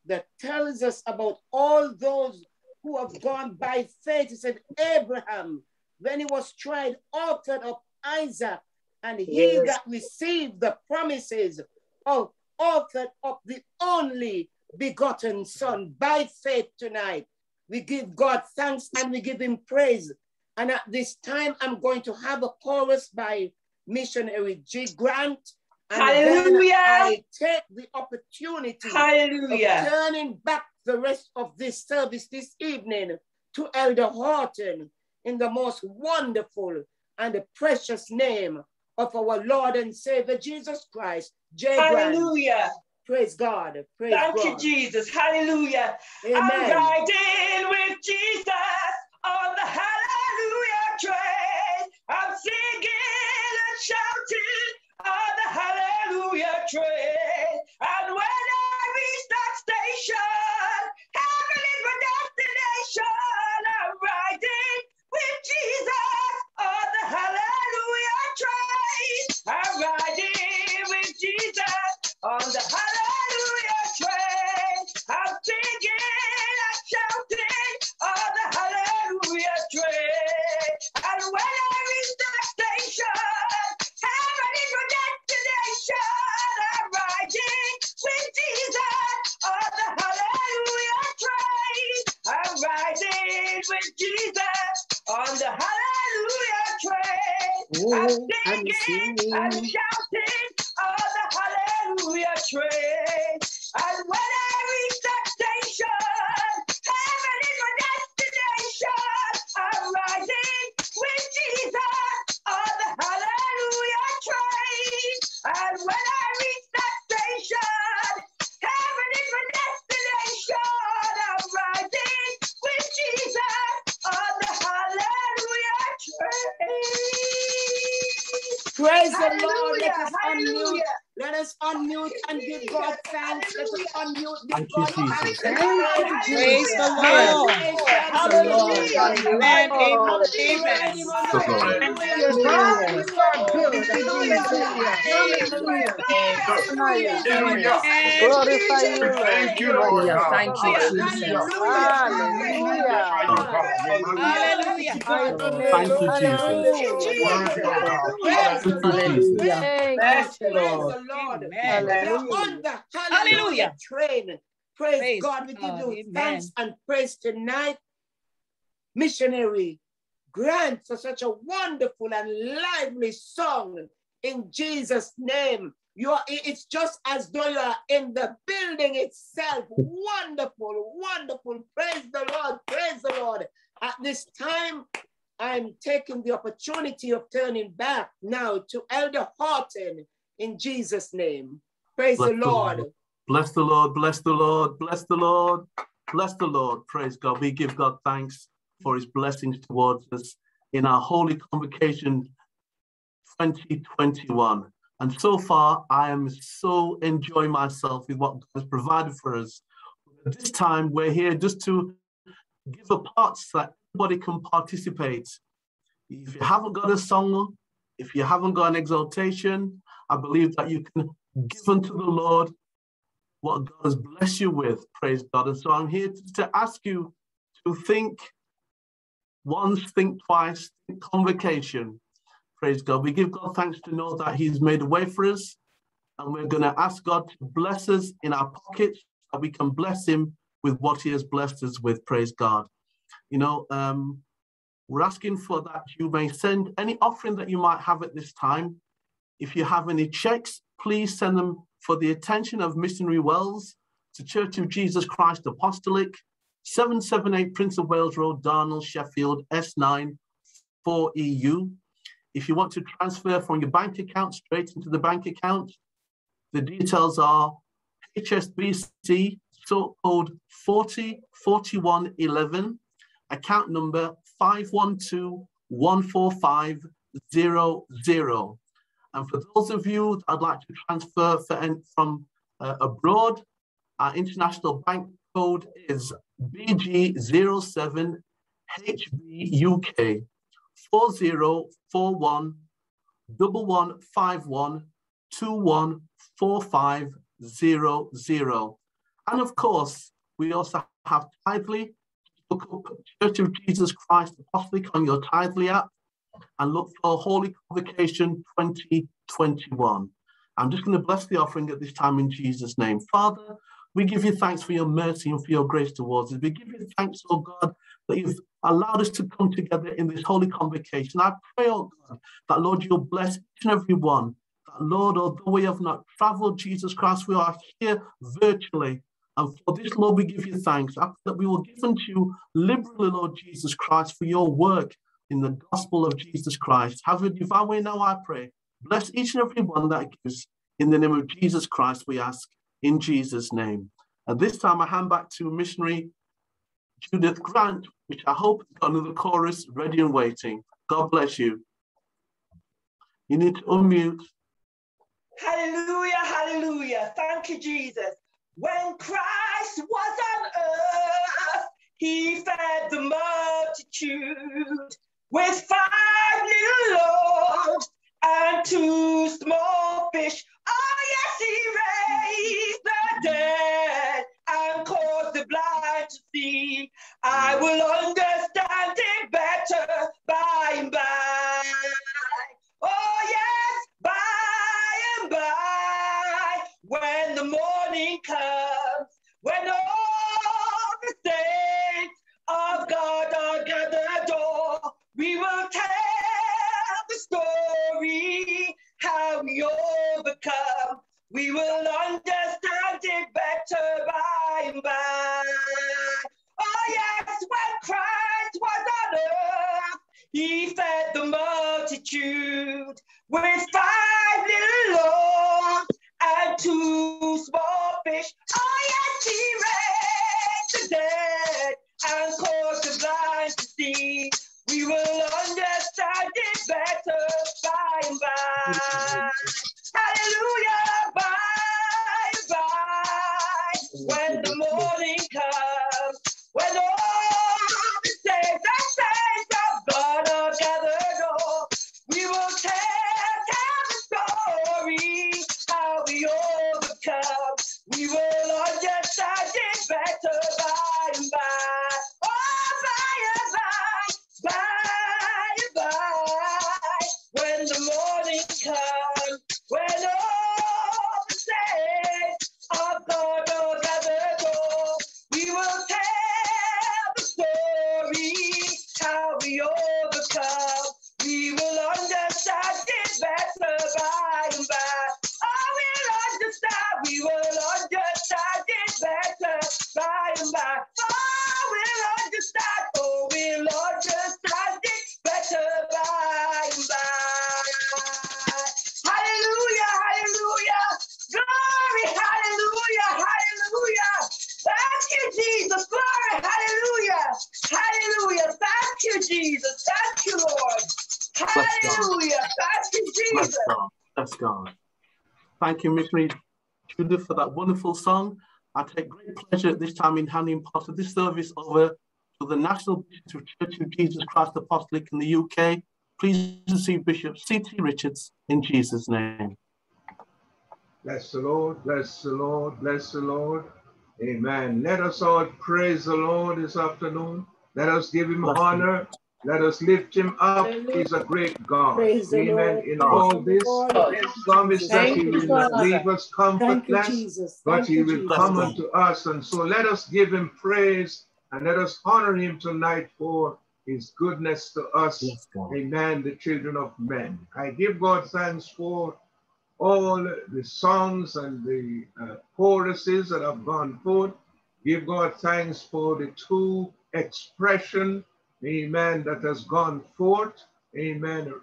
that tells us about all those who have gone by faith. He said, Abraham, when he was tried, offered up Isaac, and he yes. that received the promises of offered up the only begotten Son by faith tonight. We give God thanks and we give him praise. And at this time, I'm going to have a chorus by missionary G. Grant.
And Hallelujah. I
take the opportunity Hallelujah. of turning back the rest of this service this evening to Elder Horton in the most wonderful and precious name of our Lord and Savior Jesus Christ. J. Hallelujah. Grant. Praise God. Praise Thank God. you, Jesus.
Hallelujah. Amen. I'm riding with Jesus on the Hallelujah train. I'm singing and shouting hallelujah train. And when I reach that station, heaven is my destination. I'm riding with Jesus on the hallelujah train. I'm riding with Jesus on the hallelujah train. I'm singing. I'm oh, singing, I'm, singing. I'm shouting all the hallelujah train. And when I reach that station, heaven is my destination. I'm rising with Jesus on the hallelujah train. And when I
Praise Hallelujah. the Lord. Let us unmute us unmute and give God thanks. Let us unmute. Give God
thanks. Praise the Lord.
Glorify Thank you, Lord. Thank you, Jesus.
Hallelujah. Hallelujah.
Thank you, Jesus. Thank you, Lord.
Amen. are Hallelujah. Hallelujah. Train. Praise, praise God. We give you thanks and praise tonight. Missionary, grant for such a wonderful and lively song in Jesus' name. You're, it's just as though you are in the building itself. wonderful, wonderful. Praise the Lord. Praise the Lord. At this time, I'm taking the opportunity of turning back now to Elder Horton in Jesus' name. Praise bless the Lord. Lord.
Bless the Lord, bless the Lord, bless the Lord, bless the Lord. Praise God. We give God thanks for his blessings towards us in our Holy Convocation 2021. And so far, I am so enjoying myself with what God has provided for us. At this time, we're here just to give a part so that everybody can participate. If you haven't got a song, if you haven't got an exaltation, I believe that you can give unto the Lord what God has blessed you with. Praise God. And so I'm here to ask you to think once, think twice, think convocation. Praise God. We give God thanks to know that He's made a way for us. And we're going to ask God to bless us in our pockets that we can bless Him with what He has blessed us with. Praise God. You know, um, we're asking for that you may send any offering that you might have at this time if you have any checks, please send them for the attention of Missionary Wells to Church of Jesus Christ Apostolic, 778 Prince of Wales Road, Darnall, Sheffield, S9 4EU. If you want to transfer from your bank account straight into the bank account, the details are HSBC sort code 404111, account number 512 and for those of you that i would like to transfer for, from uh, abroad, our international bank code is BG07HBUK 4041 1151 214500. And of course, we also have Tithe.ly. Look up Church of Jesus Christ Apostolic on your Tithe.ly app and look for Holy Convocation 2021. I'm just going to bless the offering at this time in Jesus' name. Father, we give you thanks for your mercy and for your grace towards us. We give you thanks, oh God, that you've allowed us to come together in this holy convocation. I pray, oh God, that Lord, you'll bless each and every one. That Lord, although we have not traveled, Jesus Christ, we are here virtually. And for this, Lord, we give you thanks. that we will give unto you liberally, Lord Jesus Christ, for your work in the gospel of Jesus Christ. Have a divine way now, I pray. Bless each and every one that gives. In the name of Jesus Christ, we ask, in Jesus' name. And this time, I hand back to missionary Judith Grant, which I hope is another chorus ready and waiting. God bless you. You need to unmute.
Hallelujah, hallelujah. Thank you, Jesus. When Christ was on earth, he fed the multitude with five little loaves and two small fish. Oh, yes, he raised the dead and caused the blind to see. I mm. will understand it better by and by. Oh, yes, by and by, when the morning comes, when We will tell the story how we overcome. We will understand it better by and by. Oh, yes, when Christ was on earth, he fed the multitude with five little loaves and two small fish. Oh, yes, he raised the dead and caused the blind to see. We will understand it better by and by. Hallelujah. Bye.
thank you, Missionary Judith, for that wonderful song. I take great pleasure at this time in handing part of this service over to the National Bishops of Church of Jesus Christ Apostolic in the UK. Please receive Bishop C.T. Richards in Jesus' name.
Bless the Lord, bless the Lord, bless the Lord. Amen. Let us all praise the Lord this afternoon. Let us give him bless honor. You. Let us lift him up. He's a great God. Praise Amen. In all this, his promise that he will not leave us comfortless, but he will come unto us. And so let us give him praise and let us honor him tonight for his goodness to us. Yes, Amen. The children of men. I give God thanks for all the songs and the uh, choruses that have gone forth. Give God thanks for the true expression amen, that has gone forth, amen,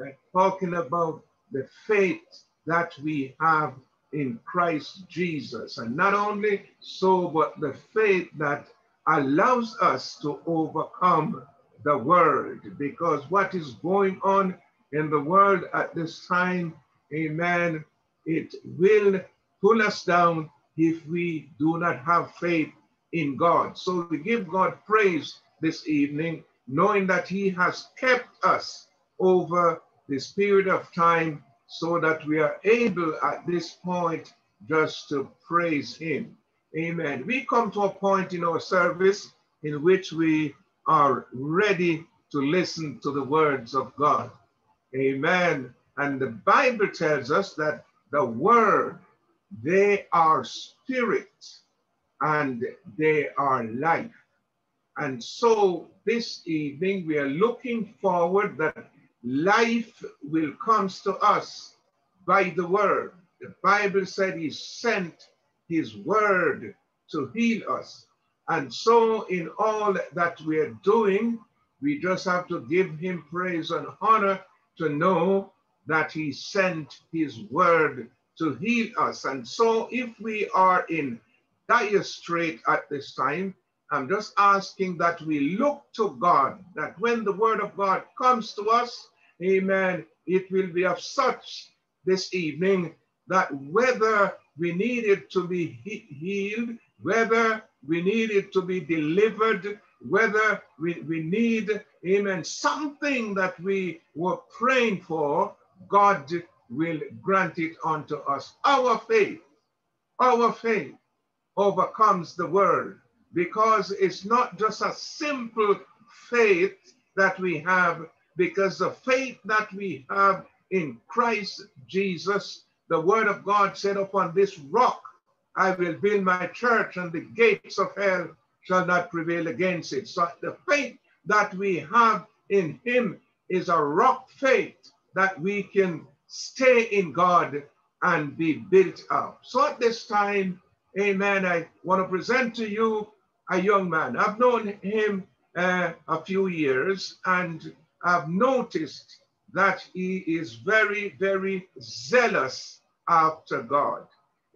uh, talking about the faith that we have in Christ Jesus. And not only so, but the faith that allows us to overcome the world. Because what is going on in the world at this time, amen, it will pull us down if we do not have faith in God. So we give God praise this evening, knowing that he has kept us over this period of time so that we are able at this point just to praise him. Amen. We come to a point in our service in which we are ready to listen to the words of God. Amen. And the Bible tells us that the word, they are spirit and they are life. And so this evening, we are looking forward that life will come to us by the word. The Bible said he sent his word to heal us. And so in all that we are doing, we just have to give him praise and honor to know that he sent his word to heal us. And so if we are in dire strait at this time, I'm just asking that we look to God, that when the word of God comes to us, amen, it will be of such this evening that whether we needed to be healed, whether we needed to be delivered, whether we, we need, amen, something that we were praying for, God will grant it unto us. Our faith, our faith overcomes the world because it's not just a simple faith that we have, because the faith that we have in Christ Jesus, the word of God said, Upon this rock I will build my church, and the gates of hell shall not prevail against it. So the faith that we have in Him is a rock faith that we can stay in God and be built up. So at this time, amen, I want to present to you a young man. I've known him uh, a few years and I've noticed that he is very, very zealous after God.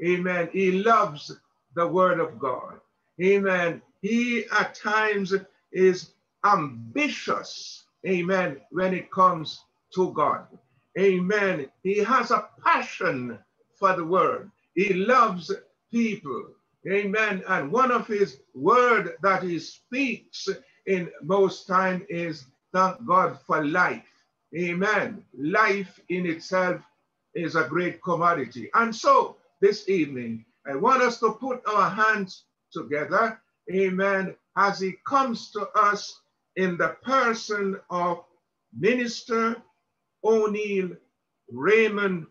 Amen. He loves the word of God. Amen. He at times is ambitious. Amen. When it comes to God. Amen. He has a passion for the word. He loves people. Amen. And one of his word that he speaks in most time is thank God for life. Amen. Life in itself is a great commodity. And so this evening, I want us to put our hands together. Amen. As he comes to us in the person of Minister O'Neill Raymond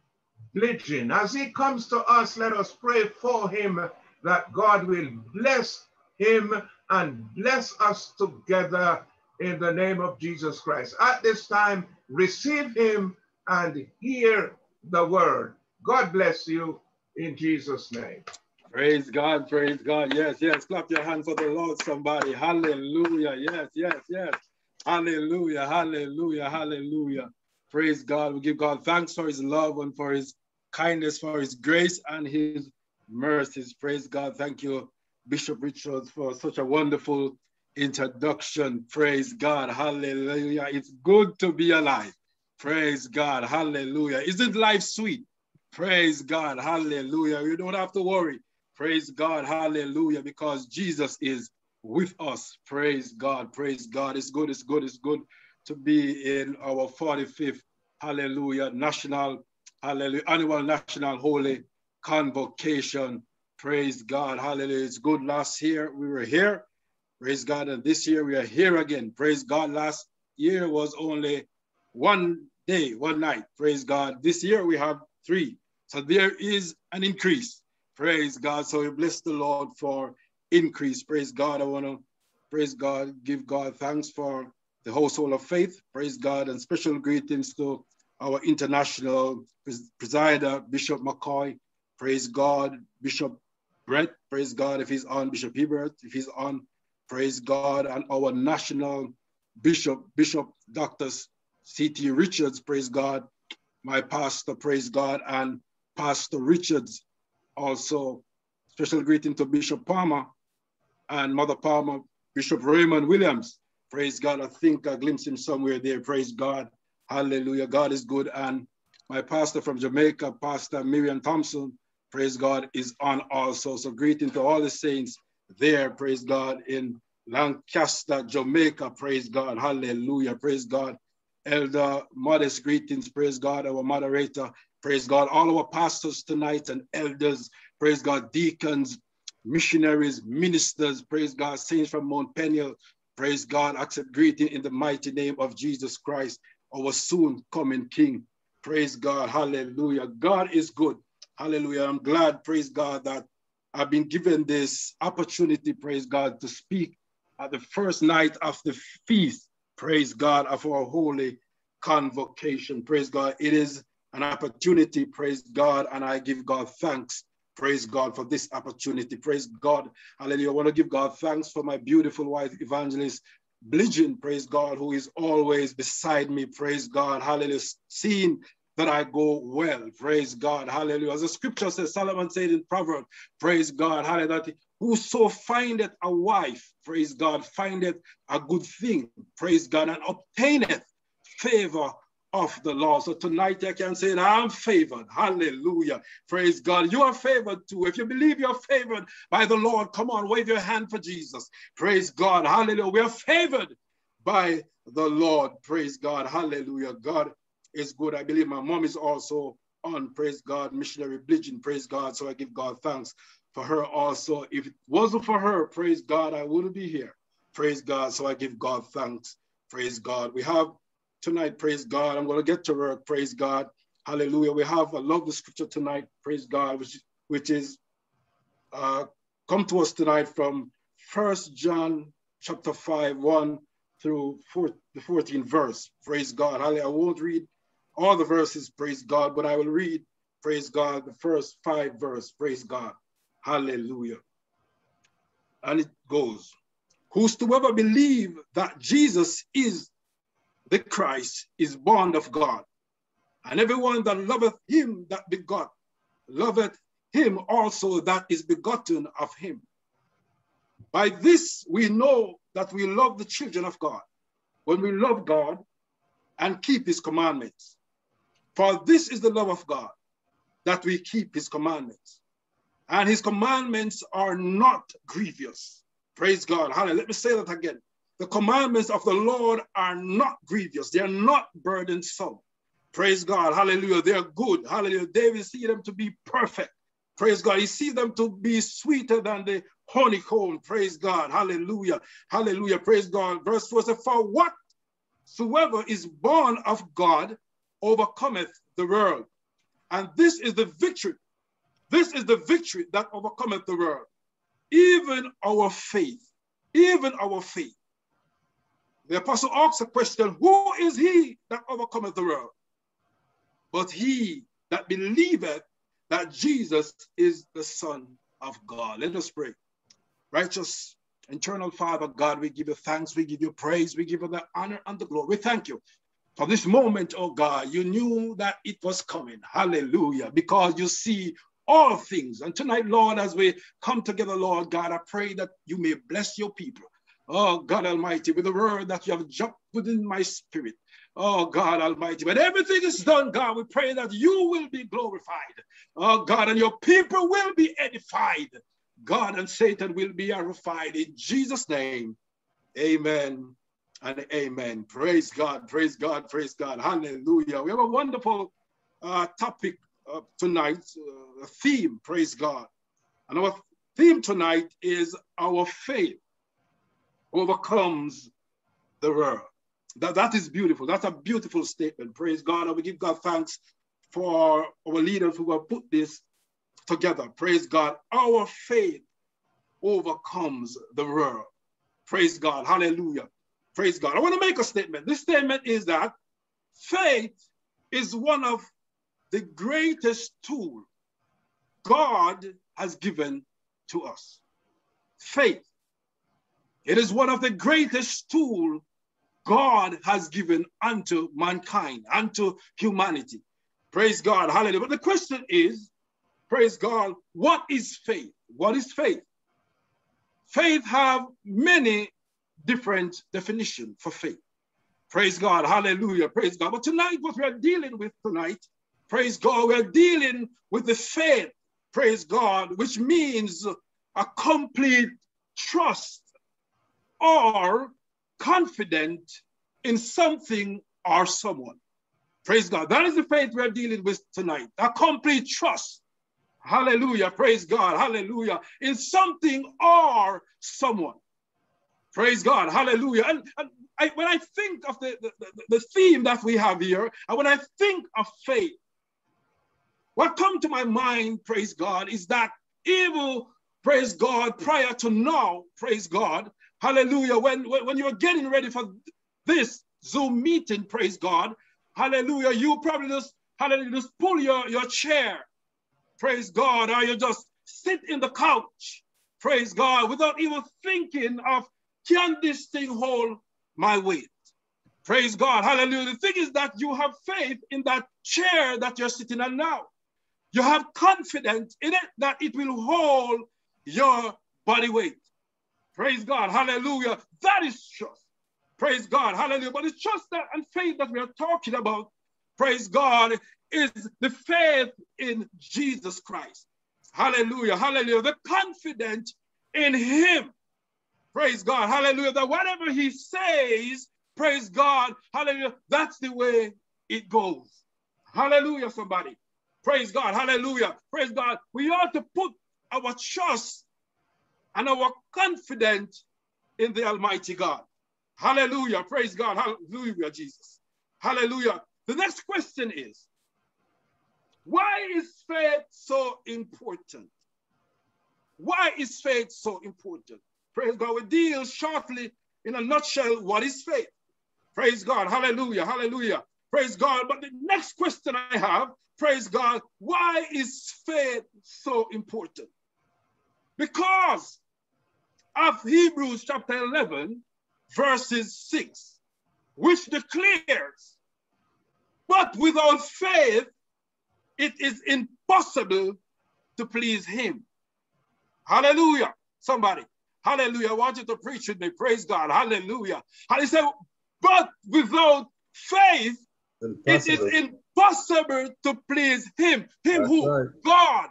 Blidgen. As he comes to us, let us pray for him that God will bless him and bless us together in the name of Jesus Christ. At this time, receive him and hear the word. God bless you in Jesus' name.
Praise God, praise God. Yes, yes. Clap your hands for the Lord, somebody. Hallelujah. Yes, yes, yes. Hallelujah, hallelujah, hallelujah. Praise God. We give God thanks for his love and for his kindness, for his grace and his mercies. Praise God. Thank you, Bishop Richards, for such a wonderful introduction. Praise God. Hallelujah. It's good to be alive. Praise God. Hallelujah. Isn't life sweet? Praise God. Hallelujah. You don't have to worry. Praise God. Hallelujah. Because Jesus is with us. Praise God. Praise God. It's good. It's good. It's good to be in our 45th. Hallelujah. National. Hallelujah. Annual National Holy convocation. Praise God. Hallelujah. It's good. Last year we were here. Praise God. And this year we are here again. Praise God. Last year was only one day, one night. Praise God. This year we have three. So there is an increase. Praise God. So we bless the Lord for increase. Praise God. I want to praise God, give God thanks for the household of faith. Praise God. And special greetings to our international presider, Bishop McCoy praise God, Bishop Brett, praise God if he's on, Bishop Hebert, if he's on, praise God, and our national bishop, Bishop Dr. C.T. Richards, praise God, my pastor, praise God, and Pastor Richards also. Special greeting to Bishop Palmer and Mother Palmer, Bishop Raymond Williams, praise God. I think I glimpsed him somewhere there, praise God. Hallelujah, God is good. And my pastor from Jamaica, Pastor Miriam Thompson, praise God, is on also. So greeting to all the saints there, praise God, in Lancaster, Jamaica, praise God, hallelujah, praise God. Elder, modest greetings, praise God, our moderator, praise God, all our pastors tonight and elders, praise God, deacons, missionaries, ministers, praise God, saints from Mount Peniel, praise God, accept greeting in the mighty name of Jesus Christ, our soon coming King, praise God, hallelujah. God is good Hallelujah. I'm glad, praise God, that I've been given this opportunity, praise God, to speak at the first night of the feast, praise God, of our holy convocation. Praise God. It is an opportunity, praise God, and I give God thanks. Praise God for this opportunity. Praise God. Hallelujah. I want to give God thanks for my beautiful wife, evangelist Bligin, praise God, who is always beside me. Praise God. Hallelujah. Seeing that I go well. Praise God. Hallelujah. As the scripture says, Solomon said in Proverbs, praise God. Hallelujah. That whoso findeth a wife, praise God, findeth a good thing, praise God, and obtaineth favor of the Lord. So tonight I can say, I'm favored. Hallelujah. Praise God. You are favored too. If you believe you're favored by the Lord, come on, wave your hand for Jesus. Praise God. Hallelujah. We are favored by the Lord. Praise God. Hallelujah. God is good. I believe my mom is also on, praise God, missionary bleaching, praise God. So I give God thanks for her also. If it wasn't for her, praise God, I wouldn't be here. Praise God. So I give God thanks. Praise God. We have tonight, praise God. I'm going to get to work, praise God. Hallelujah. We have a lovely scripture tonight, praise God, which, which is uh, come to us tonight from First John chapter 5, 1 through four, the 14th verse. Praise God. Hallelujah. I won't read all the verses praise God, but I will read praise God the first five verse praise God. Hallelujah. And it goes, whosoever believe that Jesus is the Christ is born of God. And everyone that loveth him that begot, loveth him also that is begotten of him. By this we know that we love the children of God, when we love God and keep his commandments. For this is the love of God, that we keep his commandments. And his commandments are not grievous. Praise God. Hallelujah. Let me say that again. The commandments of the Lord are not grievous. They are not burdensome. Praise God. Hallelujah. They are good. Hallelujah. David see them to be perfect. Praise God. He sees them to be sweeter than the honeycomb. Praise God. Hallelujah. Hallelujah. Praise God. Verse 4 says, For whatsoever is born of God overcometh the world. And this is the victory. This is the victory that overcometh the world. Even our faith, even our faith. The apostle asks a question Who is he that overcometh the world? But he that believeth that Jesus is the Son of God. Let us pray. Righteous, eternal Father God, we give you thanks, we give you praise, we give you the honor and the glory. We thank you for this moment, oh God, you knew that it was coming. Hallelujah. Because you see all things. And tonight, Lord, as we come together, Lord God, I pray that you may bless your people. Oh God Almighty, with the word that you have dropped within my spirit. Oh God Almighty, when everything is done, God, we pray that you will be glorified. Oh God, and your people will be edified. God and Satan will be horrified in Jesus' name. Amen and amen. Praise God, praise God, praise God. Hallelujah. We have a wonderful uh, topic uh, tonight, uh, theme, praise God. And our theme tonight is our faith overcomes the world. That, that is beautiful. That's a beautiful statement. Praise God. And we give God thanks for our leaders who have put this together. Praise God. Our faith overcomes the world. Praise God. Hallelujah. Praise God. I want to make a statement. This statement is that faith is one of the greatest tool God has given to us. Faith. It is one of the greatest tool God has given unto mankind, unto humanity. Praise God. Hallelujah. But the question is, praise God, what is faith? What is faith? Faith have many different definition for faith. Praise God, hallelujah, praise God. But tonight, what we are dealing with tonight, praise God, we are dealing with the faith, praise God, which means a complete trust or confident in something or someone. Praise God. That is the faith we are dealing with tonight. A complete trust. Hallelujah. Praise God. Hallelujah. In something or someone. Praise God. Hallelujah. And, and I, when I think of the, the, the theme that we have here, and when I think of faith, what comes to my mind, praise God, is that evil, praise God, prior to now, praise God, hallelujah, when, when you're getting ready for this Zoom meeting, praise God, hallelujah, you probably just, hallelujah, just pull your, your chair, praise God, or you just sit in the couch, praise God, without even thinking of can this thing hold my weight? Praise God. Hallelujah. The thing is that you have faith in that chair that you're sitting on now. You have confidence in it that it will hold your body weight. Praise God. Hallelujah. That is trust. Praise God. Hallelujah. But it's trust that and faith that we are talking about, praise God, is the faith in Jesus Christ. Hallelujah. Hallelujah. The confidence in Him. Praise God. Hallelujah. That whatever he says, praise God. Hallelujah. That's the way it goes. Hallelujah, somebody. Praise God. Hallelujah. Praise God. We ought to put our trust and our confidence in the Almighty God. Hallelujah. Praise God. Hallelujah, Jesus. Hallelujah. The next question is why is faith so important? Why is faith so important? Praise God. We deal shortly in a nutshell what is faith. Praise God. Hallelujah. Hallelujah. Praise God. But the next question I have, praise God, why is faith so important? Because of Hebrews chapter 11, verses 6, which declares, but without faith, it is impossible to please him. Hallelujah, somebody. Hallelujah. I want you to preach with me. Praise God. Hallelujah. And he said, but without faith, impossible. it is impossible to please him. Him That's who? Right. God.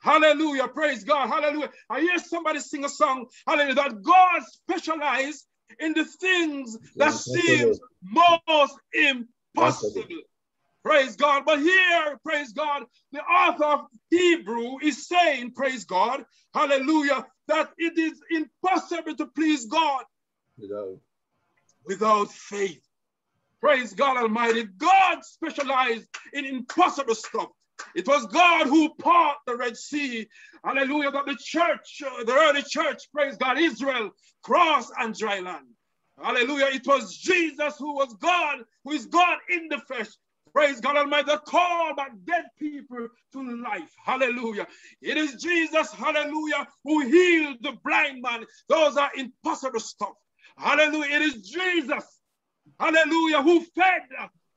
Hallelujah. Praise God. Hallelujah. I hear somebody sing a song. Hallelujah. That God specializes in the things that seem most impossible. Praise God. But here, praise God, the author of Hebrew is saying, praise God, hallelujah, that it is impossible to please God without, without faith. Praise God Almighty. God specialized in impossible stuff. It was God who parted the Red Sea. Hallelujah. That the church, uh, the early church, praise God, Israel, crossed and dry land. Hallelujah. It was Jesus who was God, who is God in the flesh, praise God Almighty, that call back dead people to life. Hallelujah. It is Jesus, hallelujah, who healed the blind man. Those are impossible stuff. Hallelujah. It is Jesus, hallelujah, who fed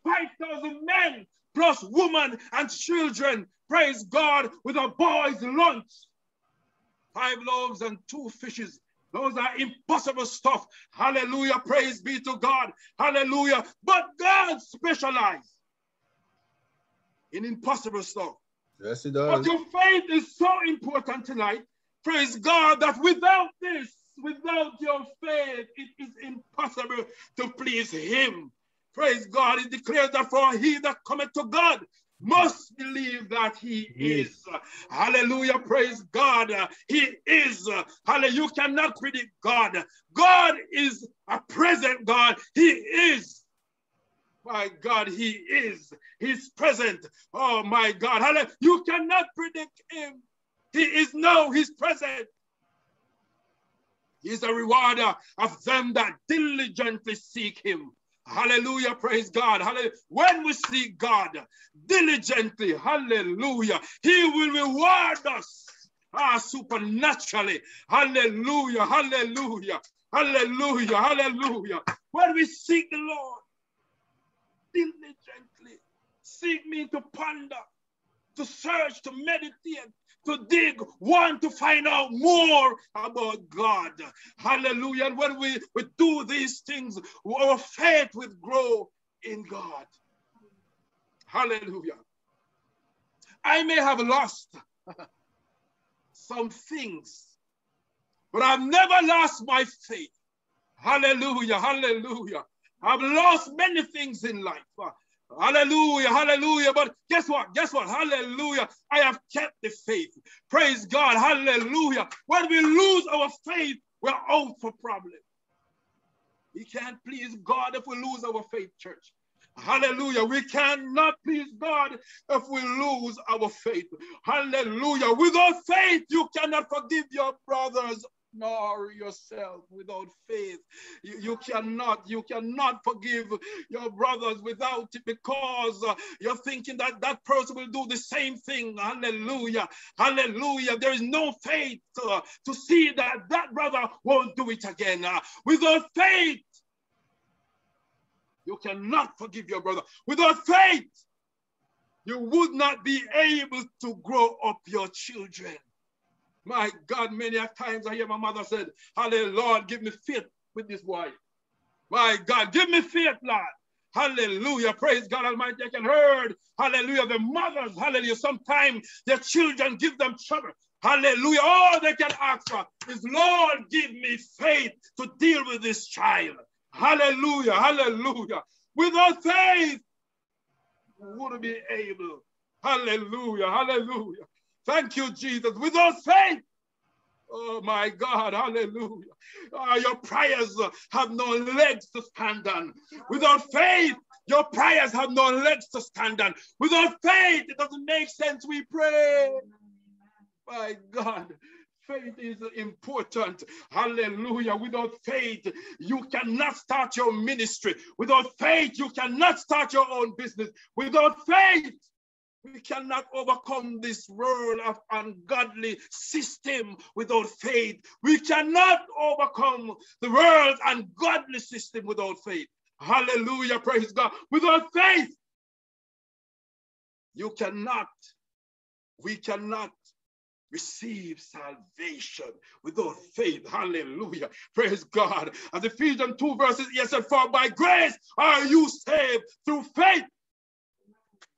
5,000 men plus women and children. Praise God with a boy's lunch. Five loaves and two fishes. Those are impossible stuff. Hallelujah. Praise be to God. Hallelujah. But God specialized in impossible stuff.
Yes, it does. But your
faith is so important tonight. Praise God that without this, without your faith, it is impossible to please Him. Praise God. It declares that for he that cometh to God must believe that he yes. is. Hallelujah. Praise God. He is. Hallelujah. You cannot predict God. God is a present God. He is. My God, He is. He's present. Oh, my God. You cannot predict Him. He is now. He's present. He's a rewarder of them that diligently seek Him. Hallelujah. Praise God. Hallelujah. When we seek God diligently, hallelujah, He will reward us ah, supernaturally. Hallelujah. Hallelujah. Hallelujah. Hallelujah. When we seek the Lord, diligently seek me to ponder, to search, to meditate, to dig, want to find out more about God. Hallelujah. And when we, we do these things, our faith will grow in God. Hallelujah. I may have lost [LAUGHS] some things, but I've never lost my faith. Hallelujah. Hallelujah. I've lost many things in life. Uh, hallelujah, hallelujah. But guess what? Guess what? Hallelujah. I have kept the faith. Praise God. Hallelujah. When we lose our faith, we're out for problems. We can't please God if we lose our faith, church. Hallelujah. We cannot please God if we lose our faith. Hallelujah. Without faith, you cannot forgive your brothers ignore yourself without faith. You, you cannot, you cannot forgive your brothers without it because uh, you're thinking that that person will do the same thing. Hallelujah. Hallelujah. There is no faith uh, to see that that brother won't do it again. Uh, without faith, you cannot forgive your brother. Without faith, you would not be able to grow up your children. My God, many times I hear my mother said, Hallelujah, Lord, give me faith with this wife. My God, give me faith, Lord. Hallelujah. Praise God Almighty. I can heard. Hallelujah. The mothers, hallelujah. Sometimes their children give them trouble. Hallelujah. All they can ask for is, Lord, give me faith to deal with this child. Hallelujah. Hallelujah. Without faith, would be able. Hallelujah. Hallelujah. Thank you, Jesus. Without faith, Oh my God, hallelujah. Ah, your prayers have no legs to stand on. Without faith, your prayers have no legs to stand on. Without faith, it doesn't make sense we pray. My God, faith is important. Hallelujah. Without faith, you cannot start your ministry. Without faith, you cannot start your own business. Without faith, we cannot overcome this world of ungodly system without faith. We cannot overcome the world's ungodly system without faith. Hallelujah, praise God. Without faith, you cannot, we cannot receive salvation without faith. Hallelujah. Praise God. As Ephesians 2 verses, yes, and for by grace are you saved through faith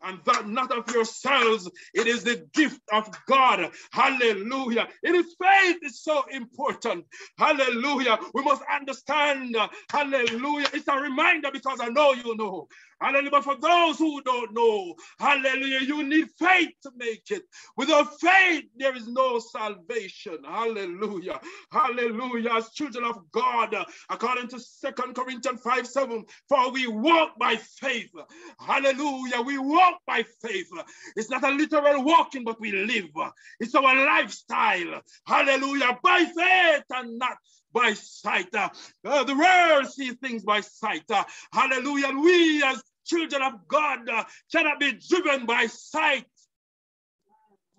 and that not of yourselves. It is the gift of God. Hallelujah. It is faith is so important. Hallelujah. We must understand. Hallelujah. It's a reminder because I know you know. Hallelujah. But for those who don't know, hallelujah, you need faith to make it. Without faith, there is no salvation. Hallelujah. Hallelujah. As children of God, according to Second Corinthians 5 7, for we walk by faith. Hallelujah. We walk by faith. It's not a literal walking, but we live. It's our lifestyle. Hallelujah. By faith and not by sight. Uh, the world sees things by sight. Uh, hallelujah. We as children of God uh, cannot be driven by sight.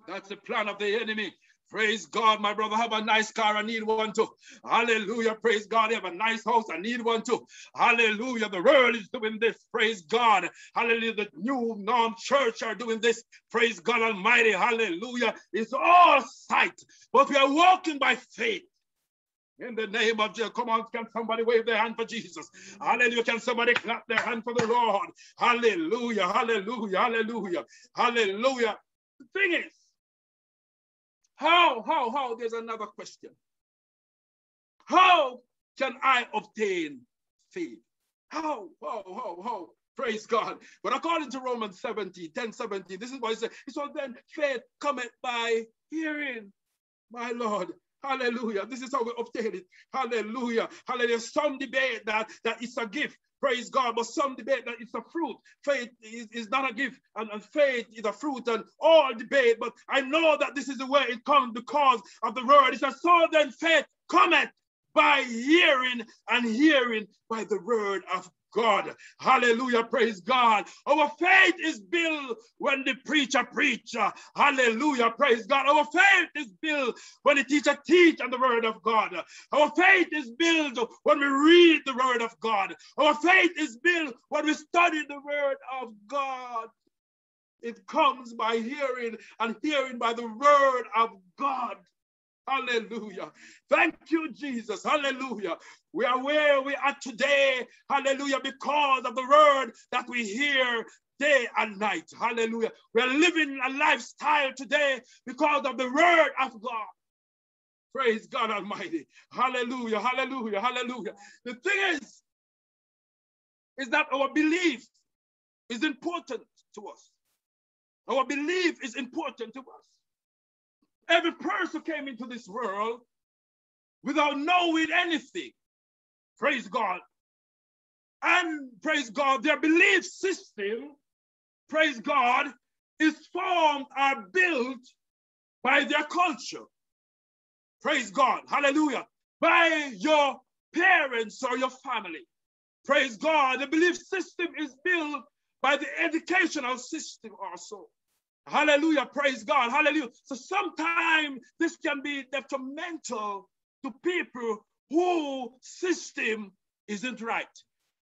That's the plan of the enemy. Praise God, my brother. Have a nice car. I need one too. Hallelujah. Praise God. Have a nice house. I need one too. Hallelujah. The world is doing this. Praise God. Hallelujah. The new non church are doing this. Praise God Almighty. Hallelujah. It's all sight, but we are walking by faith. In the name of Jesus, come on, can somebody wave their hand for Jesus? Hallelujah. Can somebody clap their hand for the Lord? Hallelujah, hallelujah, hallelujah, hallelujah. The thing is, how, how, how, there's another question. How can I obtain faith? How, how, how, how? Praise God. But according to Romans 17, 10 17, this is what he said. So then faith cometh by hearing. My Lord, Hallelujah. This is how we obtain it. Hallelujah. Hallelujah. Some debate that, that it's a gift. Praise God. But some debate that it's a fruit. Faith is, is not a gift, and, and faith is a fruit, and all debate. But I know that this is the way it comes because of the word. It's a so then faith cometh by hearing, and hearing by the word of God. Hallelujah. Praise God. Our faith is built when the preacher preach. Hallelujah. Praise God. Our faith is built when the teacher teach on the word of God. Our faith is built when we read the word of God. Our faith is built when we study the word of God. It comes by hearing and hearing by the word of God. Hallelujah. Thank you, Jesus. Hallelujah. We are where we are today, hallelujah, because of the word that we hear day and night, hallelujah. We're living a lifestyle today because of the word of God. Praise God Almighty. Hallelujah, hallelujah, hallelujah. The thing is, is that our belief is important to us. Our belief is important to us. Every person came into this world without knowing anything praise God. And praise God, their belief system, praise God, is formed or built by their culture. Praise God. Hallelujah. By your parents or your family. Praise God. The belief system is built by the educational system also. Hallelujah. Praise God. Hallelujah. So sometimes this can be detrimental to people whole system isn't right.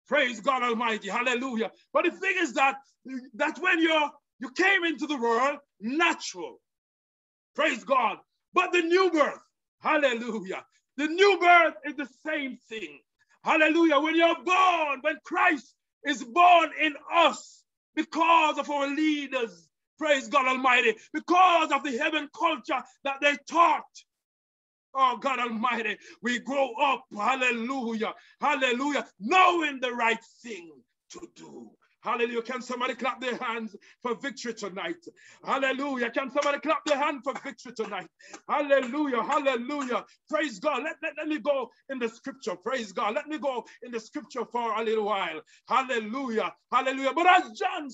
Praise God Almighty. Hallelujah. But the thing is that that when you're you came into the world natural. Praise God. But the new birth, hallelujah. The new birth is the same thing. Hallelujah. When you're born, when Christ is born in us because of our leaders, praise God Almighty, because of the heaven culture that they taught, Oh God Almighty, we grow up, hallelujah, hallelujah, knowing the right thing to do. Hallelujah. Can somebody clap their hands for victory tonight? Hallelujah. Can somebody clap their hand for victory tonight? Hallelujah. Hallelujah. Praise God. Let, let, let me go in the scripture. Praise God. Let me go in the scripture for a little while. Hallelujah. Hallelujah. But as John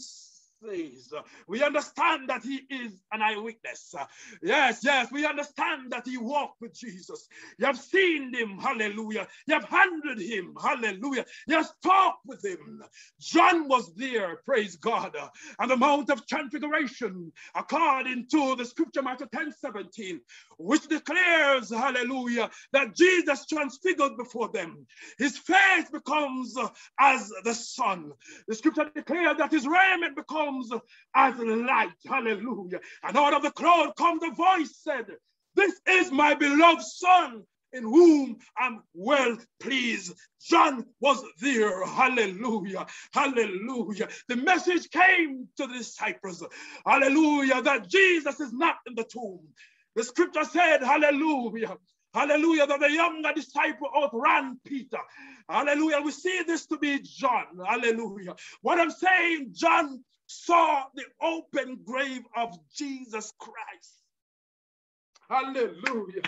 says. We understand that he is an eyewitness. Yes, yes, we understand that he walked with Jesus. You have seen him, hallelujah. You have handled him, hallelujah. You have talked with him. John was there, praise God, on the Mount of Transfiguration, according to the scripture, Matthew 10 17, which declares, hallelujah, that Jesus transfigured before them. His face becomes as the sun. The scripture declares that his raiment becomes comes as light. Hallelujah. And out of the crowd comes the voice said, This is my beloved son in whom I'm well pleased. John was there. Hallelujah. Hallelujah. The message came to the disciples. Hallelujah. That Jesus is not in the tomb. The scripture said, Hallelujah. Hallelujah. That the younger disciple outran Peter. Hallelujah. We see this to be John. Hallelujah. What I'm saying, John saw the open grave of Jesus Christ. Hallelujah.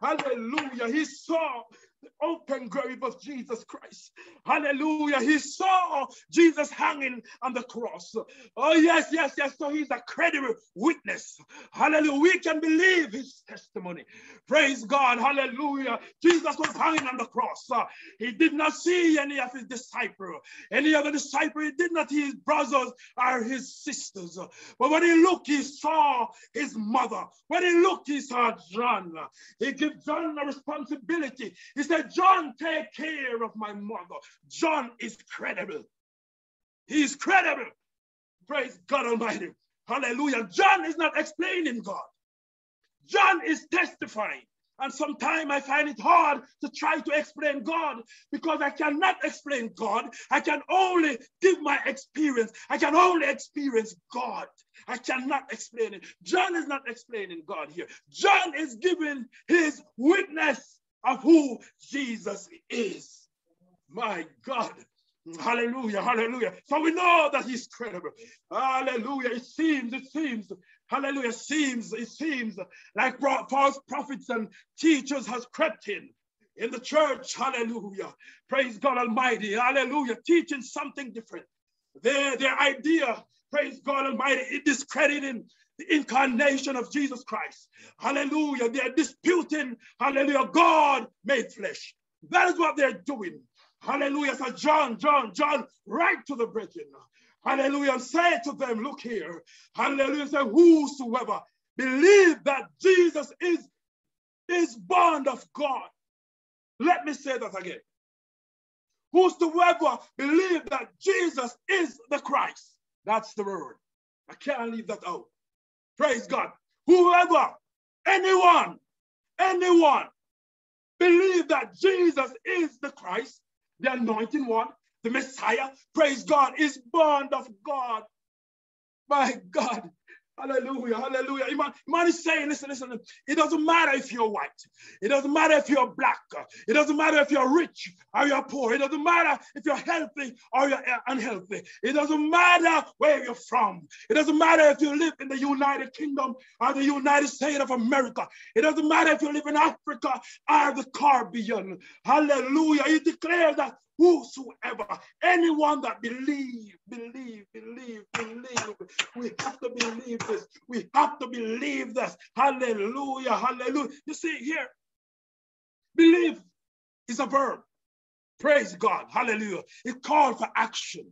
Hallelujah. He saw the open grave of Jesus Christ. Hallelujah. He saw Jesus hanging on the cross. Oh, yes, yes, yes. So he's a credible witness. Hallelujah. We can believe his testimony. Praise God. Hallelujah. Jesus was hanging on the cross. He did not see any of his disciples, any other disciple. He did not see his brothers or his sisters. But when he looked, he saw his mother. When he looked, he saw John. He gave John a responsibility. He said, John, take care of my mother. John is credible. He's credible. Praise God Almighty. Hallelujah. John is not explaining God. John is testifying. And sometimes I find it hard to try to explain God because I cannot explain God. I can only give my experience. I can only experience God. I cannot explain it. John is not explaining God here. John is giving his witness of who Jesus is. My God. Hallelujah, hallelujah. So we know that he's credible. Hallelujah. It seems, it seems, hallelujah, it seems, it seems like false prophets and teachers has crept in in the church. Hallelujah. Praise God Almighty. Hallelujah. Teaching something different. Their, their idea, praise God Almighty, it discrediting the incarnation of Jesus Christ. Hallelujah. They're disputing, hallelujah, God made flesh. That is what they're doing. Hallelujah. So John, John, John, write to the brethren. Hallelujah. Say to them, look here. Hallelujah. Say, whosoever believe that Jesus is, is born of God. Let me say that again. Whosoever believe that Jesus is the Christ. That's the word. I can't leave that out. Praise God. Whoever, anyone, anyone believe that Jesus is the Christ, the Anointing one, the Messiah, praise God, is born of God. My God, Hallelujah, hallelujah. Iman, is saying, listen, listen, it doesn't matter if you're white. It doesn't matter if you're black. It doesn't matter if you're rich or you're poor. It doesn't matter if you're healthy or you're uh, unhealthy. It doesn't matter where you're from. It doesn't matter if you live in the United Kingdom or the United States of America. It doesn't matter if you live in Africa or the Caribbean. Hallelujah. He declares that whosoever, anyone that believe, believe, believe, believe. We have to believe this. We have to believe this. Hallelujah, hallelujah. You see here, believe is a verb. Praise God, hallelujah. It calls for action.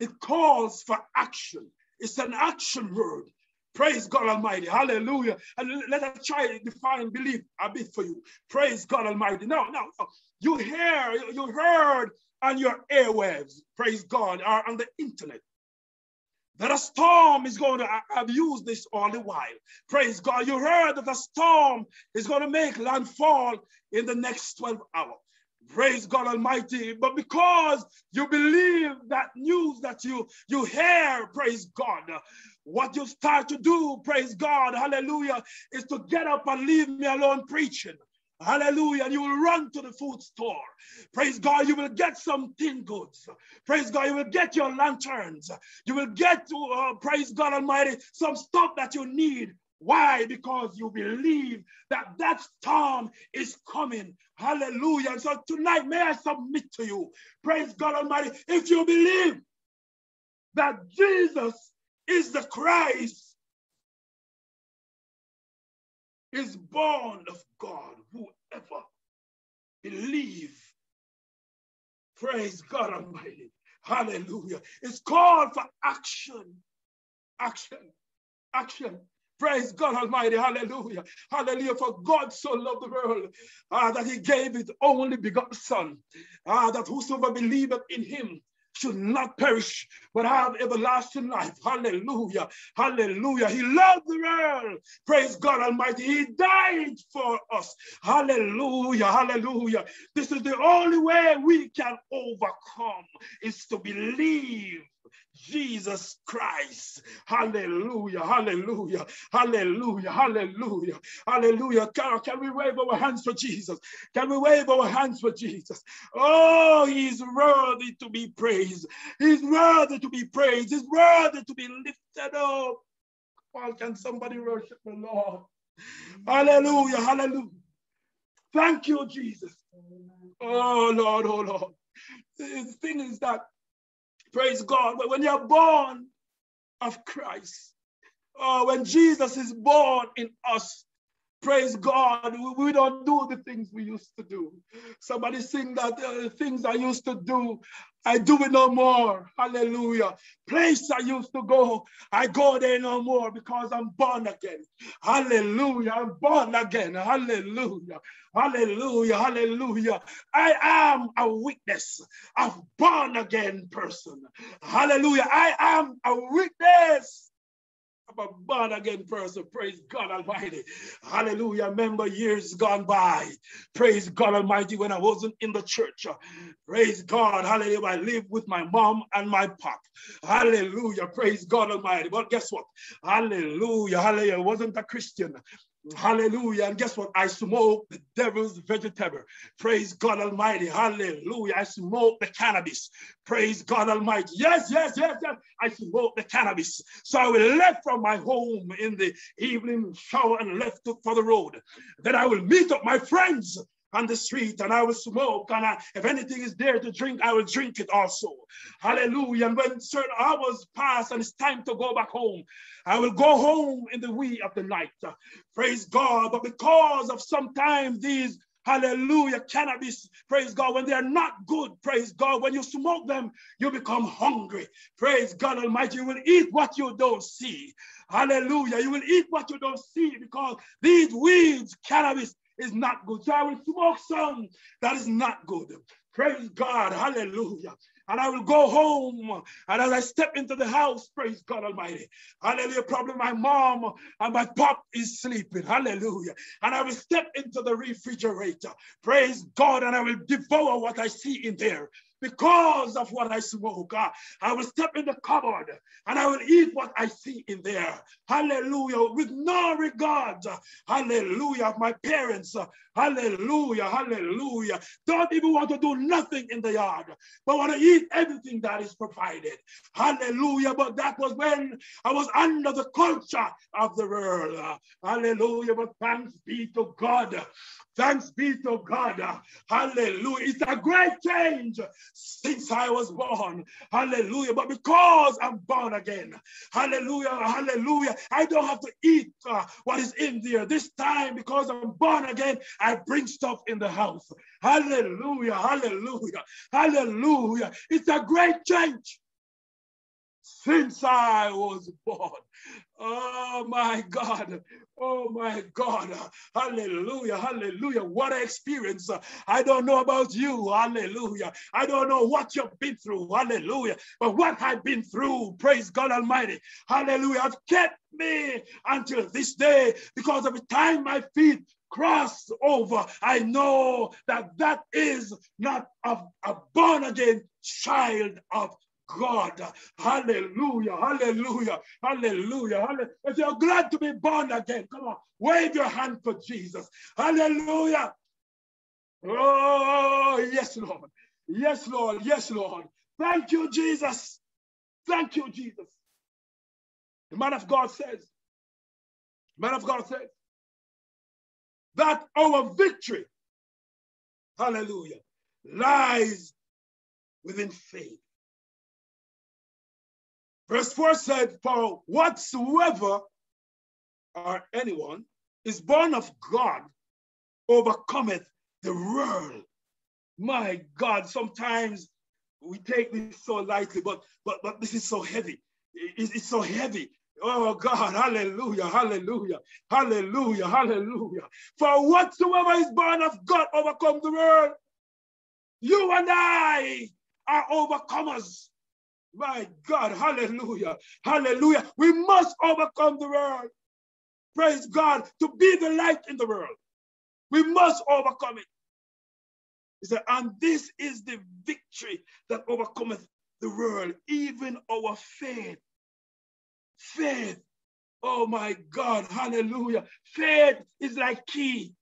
It calls for action. It's an action word. Praise God Almighty. Hallelujah. And let us try to define belief a bit for you. Praise God Almighty. No, no, no. You hear, you heard on your airwaves, praise God, or on the internet that a storm is going to uh, abuse this all the while. Praise God. You heard that a storm is going to make landfall in the next 12 hours. Praise God Almighty. But because you believe that news that you, you hear, praise God, what you start to do, praise God, hallelujah, is to get up and leave me alone preaching. Hallelujah. And you will run to the food store. Praise God. You will get some tin goods. Praise God. You will get your lanterns. You will get, uh, praise God Almighty, some stuff that you need. Why? Because you believe that that storm is coming. Hallelujah. And so tonight, may I submit to you, praise God Almighty, if you believe that Jesus is the Christ, is born of God, whoever believe. Praise God Almighty. Hallelujah. It's called for action. Action. Action. Praise God Almighty. Hallelujah. Hallelujah. For God so loved the world uh, that he gave his only begotten Son, uh, that whosoever believeth in him should not perish, but have everlasting life. Hallelujah. Hallelujah. He loved the world. Praise God Almighty. He died for us. Hallelujah. Hallelujah. This is the only way we can overcome is to believe Jesus Christ. Hallelujah, hallelujah, hallelujah, hallelujah, hallelujah. Can, can we wave our hands for Jesus? Can we wave our hands for Jesus? Oh, he's worthy to be praised. He's worthy to be praised. He's worthy to be lifted up. Oh, can somebody worship the Lord? Hallelujah, hallelujah. Thank you, Jesus. Oh, Lord, oh, Lord. The thing is that Praise God. But when you are born of Christ, oh, when Jesus is born in us, Praise God, we, we, don't do the things we used to do. Somebody sing that uh, things I used to do, I do it no more. Hallelujah. Place I used to go, I go there no more because I'm born again. Hallelujah. I'm born again. Hallelujah. Hallelujah. Hallelujah. I am a witness of born again person. Hallelujah. I am a witness I'm a born again person. Praise God Almighty. Hallelujah. Remember years gone by. Praise God Almighty when I wasn't in the church. Praise God. Hallelujah. I lived with my mom and my pop. Hallelujah. Praise God Almighty. But guess what? Hallelujah. Hallelujah. I wasn't a Christian. Mm. Hallelujah. And guess what? I smoke the devil's vegetable. Praise God Almighty. Hallelujah. I smoke the cannabis. Praise God Almighty. Yes, yes, yes, yes. I smoke the cannabis. So I will left from my home in the evening shower and left for the road. Then I will meet up my friends on the street and I will smoke. And I, if anything is there to drink, I will drink it also. Hallelujah. And when certain hours pass and it's time to go back home, I will go home in the wee of the night. Praise God. But because of sometimes these Hallelujah. Cannabis, praise God. When they are not good, praise God. When you smoke them, you become hungry. Praise God Almighty. You will eat what you don't see. Hallelujah. You will eat what you don't see because these weeds, cannabis, is not good. So I will smoke some that is not good. Praise God. Hallelujah. And I will go home. And as I step into the house, praise God Almighty. Hallelujah. Probably my mom and my pop is sleeping. Hallelujah. And I will step into the refrigerator. Praise God. And I will devour what I see in there because of what I smoke. I will step in the cupboard and I will eat what I see in there. Hallelujah. With no regard. Hallelujah. my parents. Hallelujah. Hallelujah. Don't even want to do nothing in the yard, but want to eat everything that is provided. Hallelujah. But that was when I was under the culture of the world. Hallelujah. But thanks be to God. Thanks be to God. Hallelujah. It's a great change since I was born. Hallelujah. But because I'm born again, hallelujah, hallelujah, I don't have to eat uh, what is in there. This time, because I'm born again, I bring stuff in the house. Hallelujah, hallelujah, hallelujah. It's a great change since I was born. Oh my God. Oh my God. Hallelujah. Hallelujah. What an experience. I don't know about you. Hallelujah. I don't know what you've been through. Hallelujah. But what I've been through, praise God Almighty. Hallelujah. I've kept me until this day because every time my feet cross over, I know that that is not a, a born again child of God. Hallelujah, hallelujah, hallelujah. If you're glad to be born again, come on, wave your hand for Jesus. Hallelujah. Oh, yes, Lord. Yes, Lord. Yes, Lord. Thank you, Jesus. Thank you, Jesus. The man of God says, the man of God says,
that our victory, hallelujah, lies within faith.
Verse 4 said, For whatsoever or anyone is born of God overcometh the world. My God, sometimes we take this so lightly, but but but this is so heavy. It, it's so heavy. Oh God, hallelujah, hallelujah, hallelujah, hallelujah. For whatsoever is born of God overcome the world. You and I are overcomers. My God, hallelujah, hallelujah. We must overcome the world. Praise God, to be the light in the world. We must overcome it. He said, and this is the victory that overcometh the world, even our faith. Faith. Oh my God, hallelujah. Faith is like key.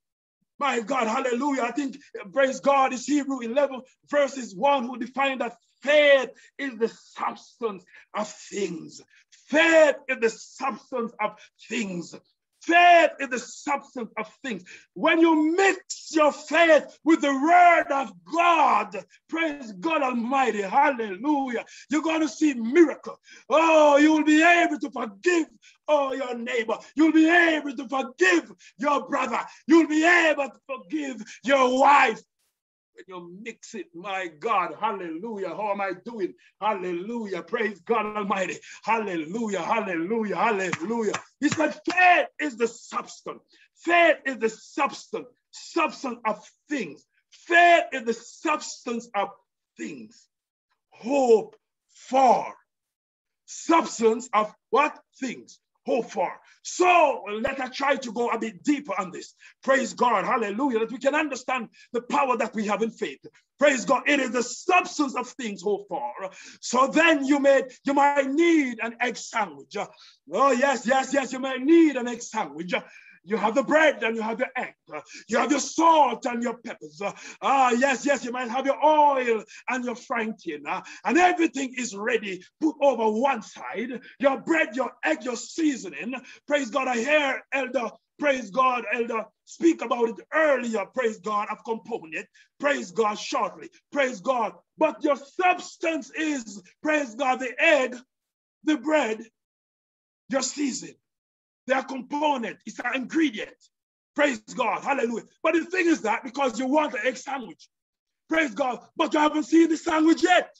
My God, hallelujah. I think, praise God, is Hebrew 11 verses 1 who defined that Faith is the substance of things. Faith is the substance of things. Faith is the substance of things. When you mix your faith with the word of God, praise God Almighty, hallelujah, you're going to see miracle. Oh, you will be able to forgive oh, your neighbor. You'll be able to forgive your brother. You'll be able to forgive your wife when you mix it, my God, hallelujah. How am I doing? Hallelujah. Praise God Almighty. Hallelujah. Hallelujah. Hallelujah. He said, faith is the substance. Faith is the substance, substance of things. Faith is the substance of things. Hope for substance of what things? hope for. So let us try to go a bit deeper on this. Praise God. Hallelujah. That we can understand the power that we have in faith. Praise God. It is the substance of things hoped for. So then you may you might need an egg sandwich. Oh, yes, yes, yes, you may need an egg sandwich. You have the bread and you have the egg. You have your salt and your peppers. Ah, yes, yes, you might have your oil and your frying And everything is ready. Put over one side your bread, your egg, your seasoning. Praise God. I hear Elder praise God, elder, speak about it earlier, praise God, I've composed it, praise God shortly, praise God. But your substance is, praise God, the egg, the bread, your seasoning. They are component. It's an ingredient. Praise God. Hallelujah. But the thing is that because you want an egg sandwich, praise God, but you haven't seen the sandwich yet.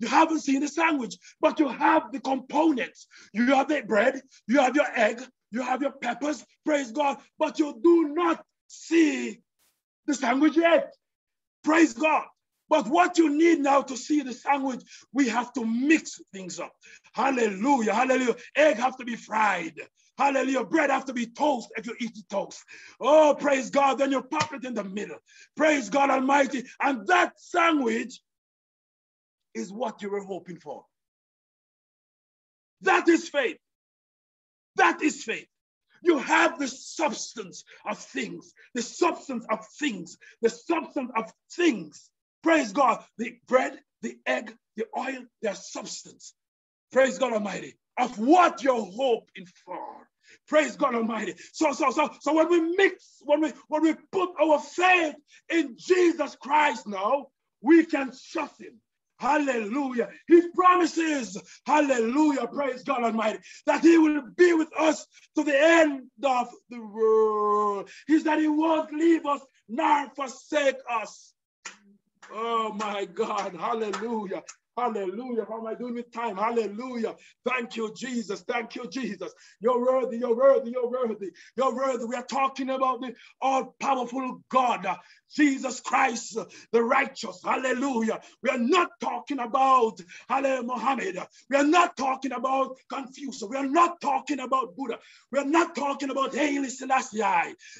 You haven't seen the sandwich, but you have the components. You have the bread, you have your egg, you have your peppers, praise God, but you do not see the sandwich yet. Praise God. But what you need now to see the sandwich, we have to mix things up. Hallelujah, hallelujah. Egg have to be fried. Hallelujah. Bread have to be toast if you eat the toast. Oh, praise God. Then you pop it in the middle. Praise God Almighty. And that sandwich is what you were hoping for. That is faith. That is faith. You have the substance of things, the substance of things, the substance of things. Praise God. The bread, the egg, the oil, their substance. Praise God Almighty of what your hope in for. Praise God Almighty. So, so, so, so when we mix, when we when we put our faith in Jesus Christ now, we can trust him. Hallelujah. He promises, hallelujah, praise God Almighty, that He will be with us to the end of the world. He said He won't leave us nor forsake us. Oh my God, hallelujah. Hallelujah. How am I doing with time? Hallelujah. Thank you, Jesus. Thank you, Jesus. You're worthy. You're worthy. You're worthy. You're worthy. We are talking about the all powerful God Jesus Christ, the righteous. Hallelujah. We are not talking about Hallelujah, Muhammad. We are not talking about Confucius. We are not talking about Buddha. We are not talking about Haile Selassie.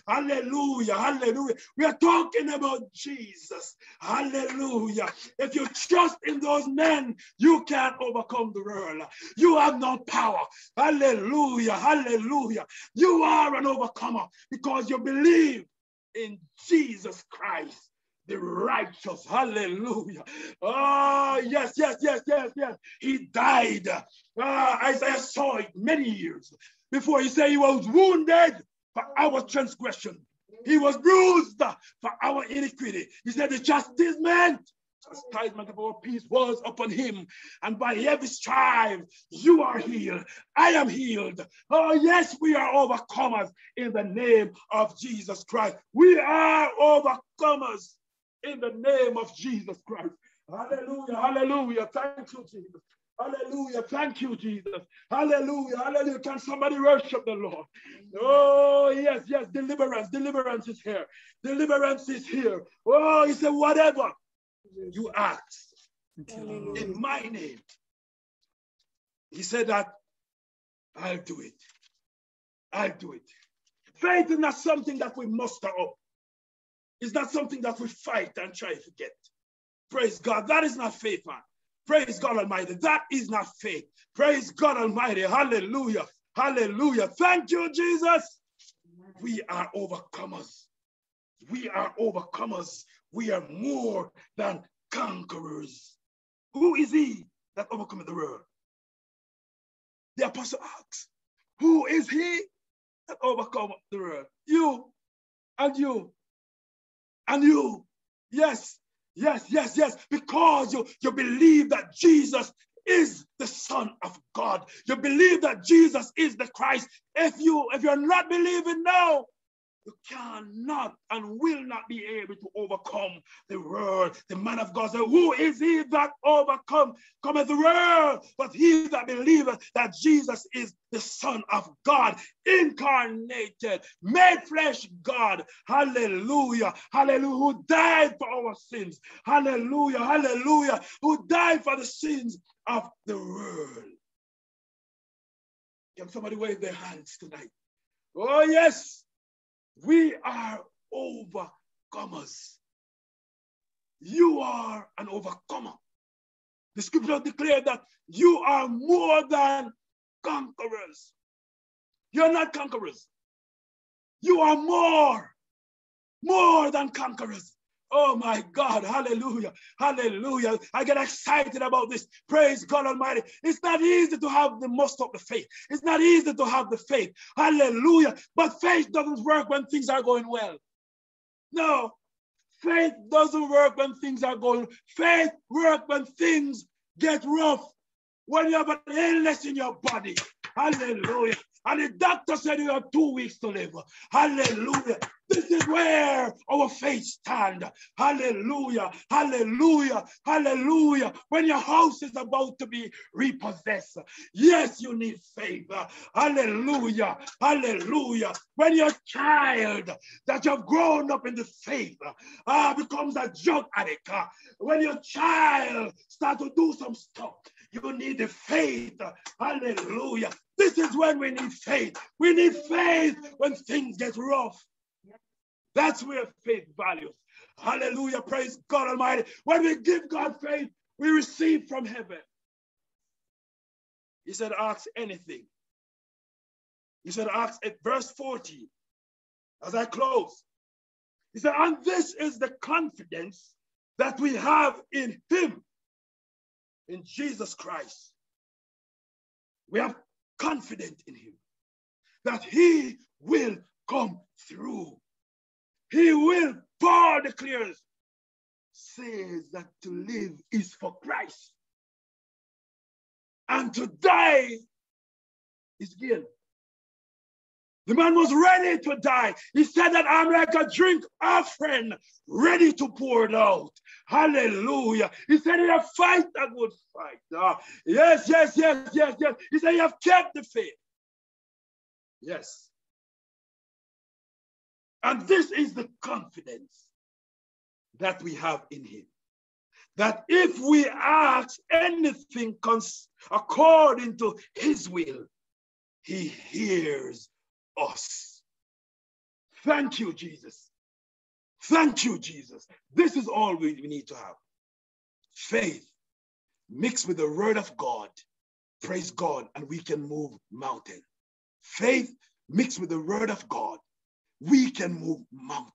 Hallelujah. Hallelujah. We are talking about Jesus. Hallelujah. If you trust in those men, you can overcome the world. You have no power. Hallelujah. Hallelujah. You are an overcomer because you believe in Jesus Christ, the righteous. Hallelujah. oh, yes, yes, yes, yes, yes. He died. uh, Isaiah saw it many years before he said he was wounded for our transgression. He was bruised for our iniquity. He said the chastisement chastisement of our peace was upon him, and by his strive you are healed. I am healed. Oh, yes, we are overcomers in the name of Jesus Christ. We are overcomers in the name of Jesus Christ. Hallelujah, hallelujah. Thank you, Jesus. Hallelujah. Thank you, Jesus. Hallelujah. Hallelujah. Can somebody worship the Lord? Oh, yes, yes. Deliverance. Deliverance is here. Deliverance is here. Oh, he said, whatever you act in my name. He said that I'll do it. I'll do it. Faith is not something that we muster up. It's not something that we fight and try to get. Praise God. That is not faith, man. Praise God Almighty. That is not faith. Praise God Almighty. Hallelujah. Hallelujah. Thank you, Jesus. We are overcomers. We are overcomers we are more than conquerors. Who is he that overcometh the world? The apostle asks, Who is he that overcometh the world? You and you and you. Yes, yes, yes, yes. Because you, you believe that Jesus is the Son of God. You believe that Jesus is the Christ. If you if you're not believing now, you cannot and will not be able to overcome the world. The man of God said, Who is he that overcome cometh the world? But he that believeth that Jesus is the Son of God, incarnated, made flesh God. Hallelujah. Hallelujah. Who died for our sins. Hallelujah. Hallelujah. Who died for the sins of the world. Can somebody wave their hands tonight? Oh, yes. We are overcomers. You are an overcomer. The scripture declares that you are more than conquerors. You're not conquerors. You are more, more than conquerors. Oh my God, hallelujah, hallelujah. I get excited about this. Praise God Almighty. It's not easy to have the most of the faith, it's not easy to have the faith, hallelujah. But faith doesn't work when things are going well. No, faith doesn't work when things are going. Faith works when things get rough, when you have an illness in your body. Hallelujah. And the doctor said you have two weeks to live. Hallelujah. This is where our faith stand. Hallelujah. Hallelujah. Hallelujah. When your house is about to be repossessed, yes, you need favor. Hallelujah. Hallelujah. When your child that you've grown up in the faith uh, becomes a drug addict, uh, when your child starts to do some stuff you need the faith. Hallelujah. This is when we need faith. We need faith when things get rough. That's where faith values. Hallelujah. Praise God Almighty. When we give God faith, we receive from heaven. He said, ask anything. He said, ask at verse 40, as I close. He said, and this is the confidence that we have in him in Jesus Christ, we are confident in him that he will come through. He will, Paul declares, says that to live is for Christ and to die is gain. The man was ready to die. He said that I'm like a drink offering, ready to pour it out. Hallelujah. He said he have fight that would fight. Uh, yes, yes, yes, yes, yes. He said you have kept the faith. Yes. And this is the confidence that we have in him. That if we ask anything according to his will, he hears us. Thank you, Jesus. Thank you, Jesus. This is all we, we need to have faith mixed with the word of God. Praise God, and we can move mountain. Faith mixed with the word of God, we can move mountain.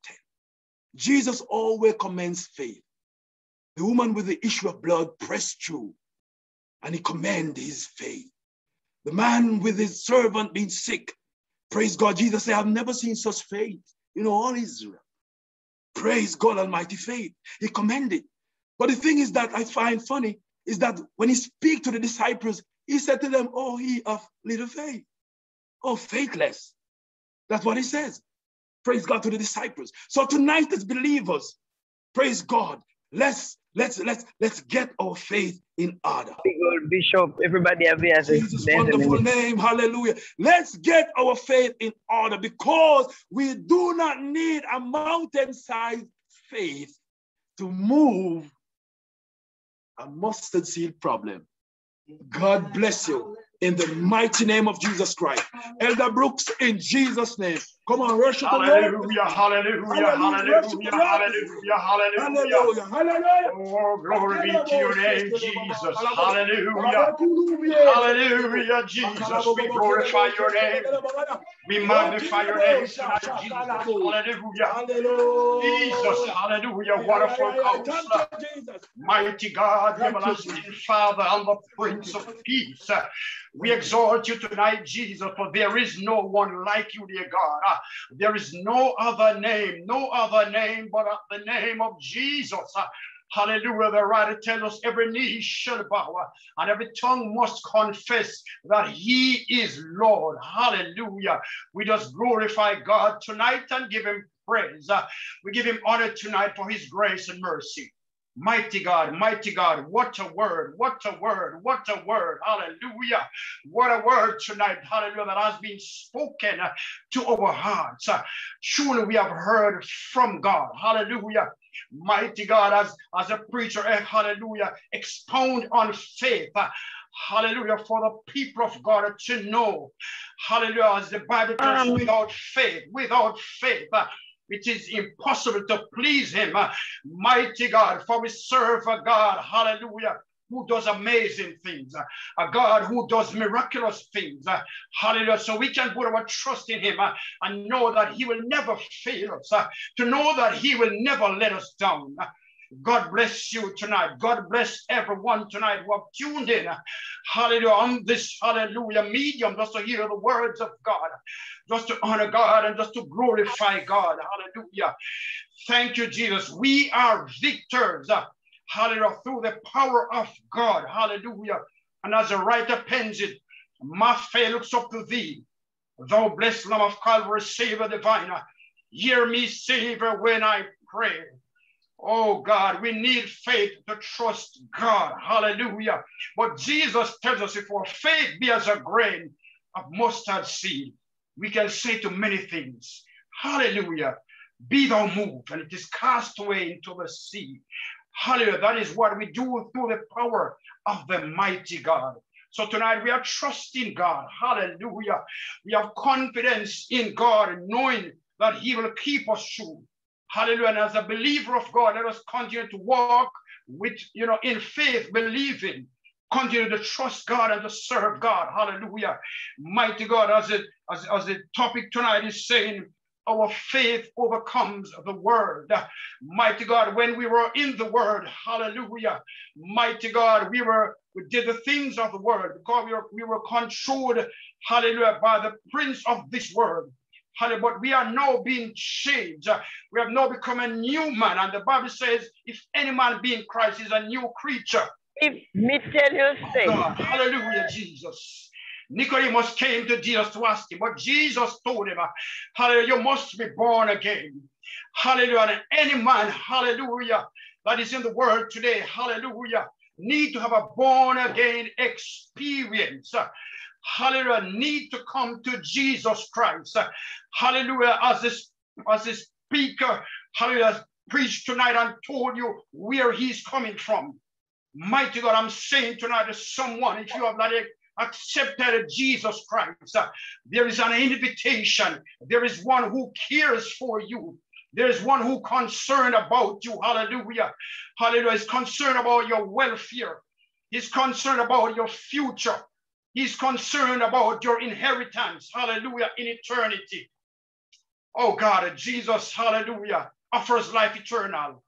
Jesus always commends faith. The woman with the issue of blood pressed through, and he commended his faith. The man with his servant being sick, Praise God. Jesus said, I've never seen such faith in all Israel. Praise God Almighty faith. He commended. But the thing is that I find funny is that when he speak to the disciples, he said to them, Oh, he of little faith. Oh, faithless. That's what he says. Praise God to the disciples. So tonight, as believers, praise God, let's Let's let's let's get our faith in order. Bishop, everybody have Jesus' wonderful name, hallelujah. Let's get our faith in order because we do not need a mountain-sized faith to move a mustard seed problem. God bless you in the mighty name of Jesus Christ. Elder Brooks, in Jesus' name. Come on, worship the Lord. Hallelujah,
hallelujah, hallelujah, hallelujah, hallelujah, hallelujah, hallelujah. Oh, glory be to your name, Jesus. Hallelujah, hallelujah, Jesus. We glorify your name. We magnify your name tonight, Jesus. Hallelujah. Jesus, hallelujah, wonderful
counselor.
Mighty God, everlasting Father, and the Prince of Peace. We exalt you tonight, Jesus, for there is no one like you, dear God. Uh, there is no other name, no other name but uh, the name of Jesus. Uh, Hallelujah. The writer tells us every knee shall bow ah, and every tongue must confess that he is Lord. Hallelujah. We just glorify God tonight and give him praise. we give him honor tonight for his grace and mercy. Mighty God, mighty God, what a word, what a word, what a word. Hallelujah. What a word tonight, hallelujah, that has been spoken to our hearts. Surely we have heard from God. Hallelujah. Mighty God, as, as a preacher, eh, hallelujah, expound on faith hallelujah, for the people of God to know, hallelujah, as the Bible tells, um. without faith, without faith, it is impossible to please him. Uh, mighty God, for we serve a God, hallelujah, who does amazing things, uh, a God who does miraculous things. Uh, hallelujah. So we can put our trust in Him and know that He will never fail us, to know that He will never let us down. God bless you tonight. God bless everyone tonight who have tuned in. Hallelujah. On this hallelujah medium, just to hear the words of God, just to honor God and just to glorify God. Hallelujah. Thank you, Jesus. We are victors. Hallelujah. Through the power of God. Hallelujah. And as the writer pens it, my faith looks up to thee. Thou blessed Lamb of Calvary, Savior divine. Hear me, Savior, when I pray. Oh God, we need faith to trust God. Hallelujah. But Jesus tells us if our faith be as a grain of mustard seed, we can say to many things, Hallelujah, be thou moved, and it is cast away into the sea. Hallelujah. That is what we do through the power of the mighty God. So tonight we are trusting God. Hallelujah. We have confidence in God, knowing that He will keep us through. Hallelujah. And as a believer of God, let us continue to walk with, you know, in faith, believing, continue to trust God and to serve God. Hallelujah. Mighty God, as it as, as the topic tonight is saying, our faith overcomes the world. Mighty God, when we were in the world, hallelujah. Mighty God, we were we did the things of the world because we were, we were controlled, hallelujah, by the prince of this world. Hallelujah. But we are now being changed. We have now become a new man. And the Bible says, if any man be in Christ, is a new creature. If me tell you thing. Hallelujah, Jesus. Nicodemus came to Jesus to ask him, but Jesus told him, Hallelujah, you must be born again. Hallelujah. And any man, hallelujah, that is in the world today, hallelujah, need to have a born again experience hallelujah, need to come to Jesus Christ. Hallelujah, as this, as this speaker, hallelujah, preached tonight and told you where he's coming from. Mighty God, I'm saying tonight to someone, if you have not accepted Jesus Christ, there is an invitation. There is one who cares for you. There's one who concerned about you. Hallelujah. Hallelujah. Is concerned about your welfare. He's concerned about your future. He's concerned about your inheritance, hallelujah, in eternity. Oh God, Jesus, hallelujah, offers life eternal.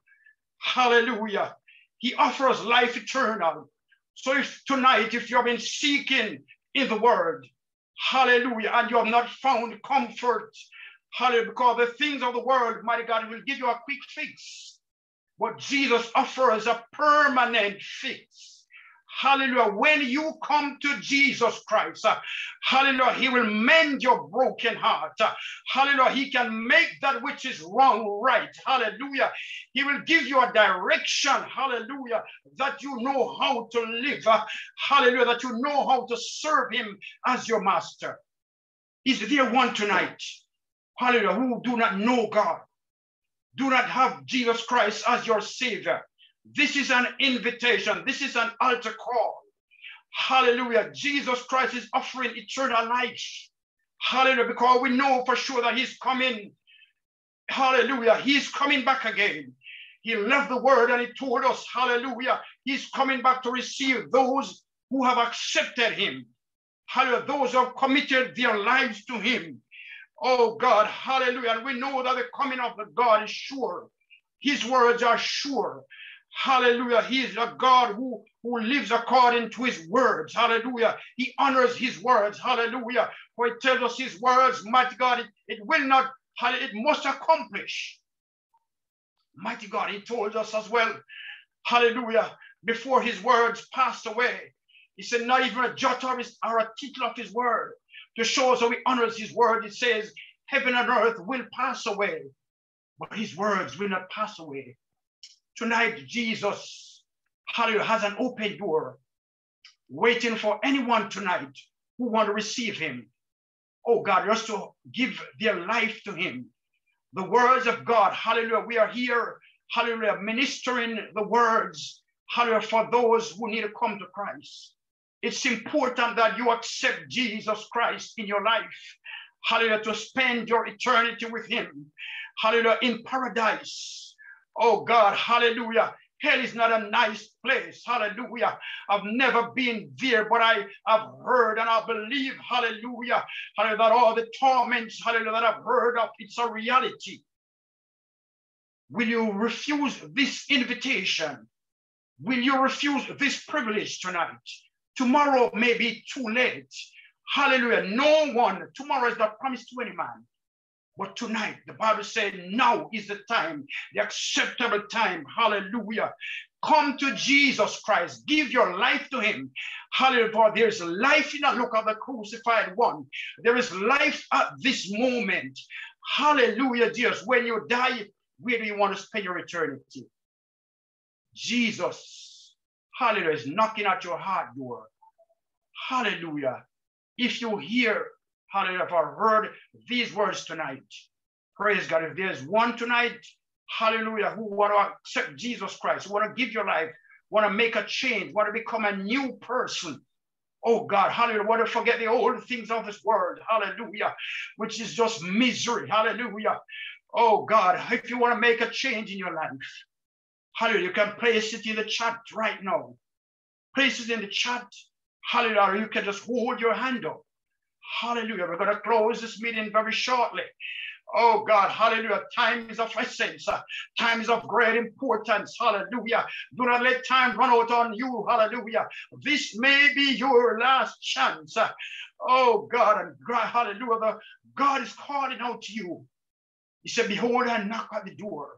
Hallelujah. He offers life eternal. So if tonight, if you have been seeking in the word, hallelujah, and you have not found comfort, hallelujah, because the things of the world, mighty God, will give you a quick fix. But Jesus offers a permanent fix. Hallelujah. When you come to Jesus Christ, uh, hallelujah, he will mend your broken heart. Uh, hallelujah. He can make that which is wrong right. Hallelujah. He will give you a direction. Hallelujah. That you know how to live. Uh, hallelujah. That you know how to serve him as your master. Is there one tonight? Hallelujah. Who do not know God? Do not have Jesus Christ as your savior. This is an invitation. This is an altar call. Hallelujah. Jesus Christ is offering eternal life. Hallelujah. Because we know for sure that he's coming. Hallelujah. He's coming back again. He left the word and he told us, hallelujah, he's coming back to receive those who have accepted him. Hallelujah. Those who have committed their lives to him. Oh God, hallelujah. And we know that the coming of the God is sure. His words are sure. Hallelujah. He is a God who, who lives according to his words. Hallelujah. He honors his words. Hallelujah. For He tells us his words, mighty God, it, it will not, it must accomplish. Mighty God, he told us as well, hallelujah, before his words passed away. He said, not even a jot or, or a tittle of his word to show us how he honors his word. It says, heaven and earth will pass away, but his words will not pass away. Tonight, Jesus, hallelujah, has an open door waiting for anyone tonight who want to receive him. Oh God, just to give their life to him. The words of God, hallelujah, we are here, hallelujah, ministering the words, hallelujah, for those who need to come to Christ. It's important that you accept Jesus Christ in your life, hallelujah, to spend your eternity with him, hallelujah, in paradise. Oh God, hallelujah. Hell is not a nice place. Hallelujah. I've never been there, but I have heard and I believe, hallelujah, hallelujah, that all the torments, hallelujah, that I've heard of, it's a reality. Will you refuse this invitation? Will you refuse this privilege tonight? Tomorrow may be too late. Hallelujah. No one, tomorrow is not promised to any man. But tonight, the Bible said, now is the time, the acceptable time. Hallelujah. Come to Jesus Christ. Give your life to him. Hallelujah. There is life in the look of the crucified one. There is life at this moment. Hallelujah, dears. When you die, where do you want to spend your eternity? Jesus, hallelujah, is knocking at your heart door. Hallelujah. If you hear hallelujah, have heard these words tonight. Praise God. If there's one tonight, hallelujah, who want to accept Jesus Christ, who want to give your life, want to make a change, want to become a new person. Oh God, hallelujah, want to forget the old things of this world, hallelujah, which is just misery, hallelujah. Oh God, if you want to make a change in your life, hallelujah, you can place it in the chat right now. Place it in the chat, hallelujah, you can just hold your hand up. Hallelujah. We're going to close this meeting very shortly. Oh God, hallelujah. Time is of essence. Time is of great importance. Hallelujah. Do not let time run out on you. Hallelujah. This may be your last chance. Oh God, and God, hallelujah. God is calling out to you. He said, Behold, I knock at the door.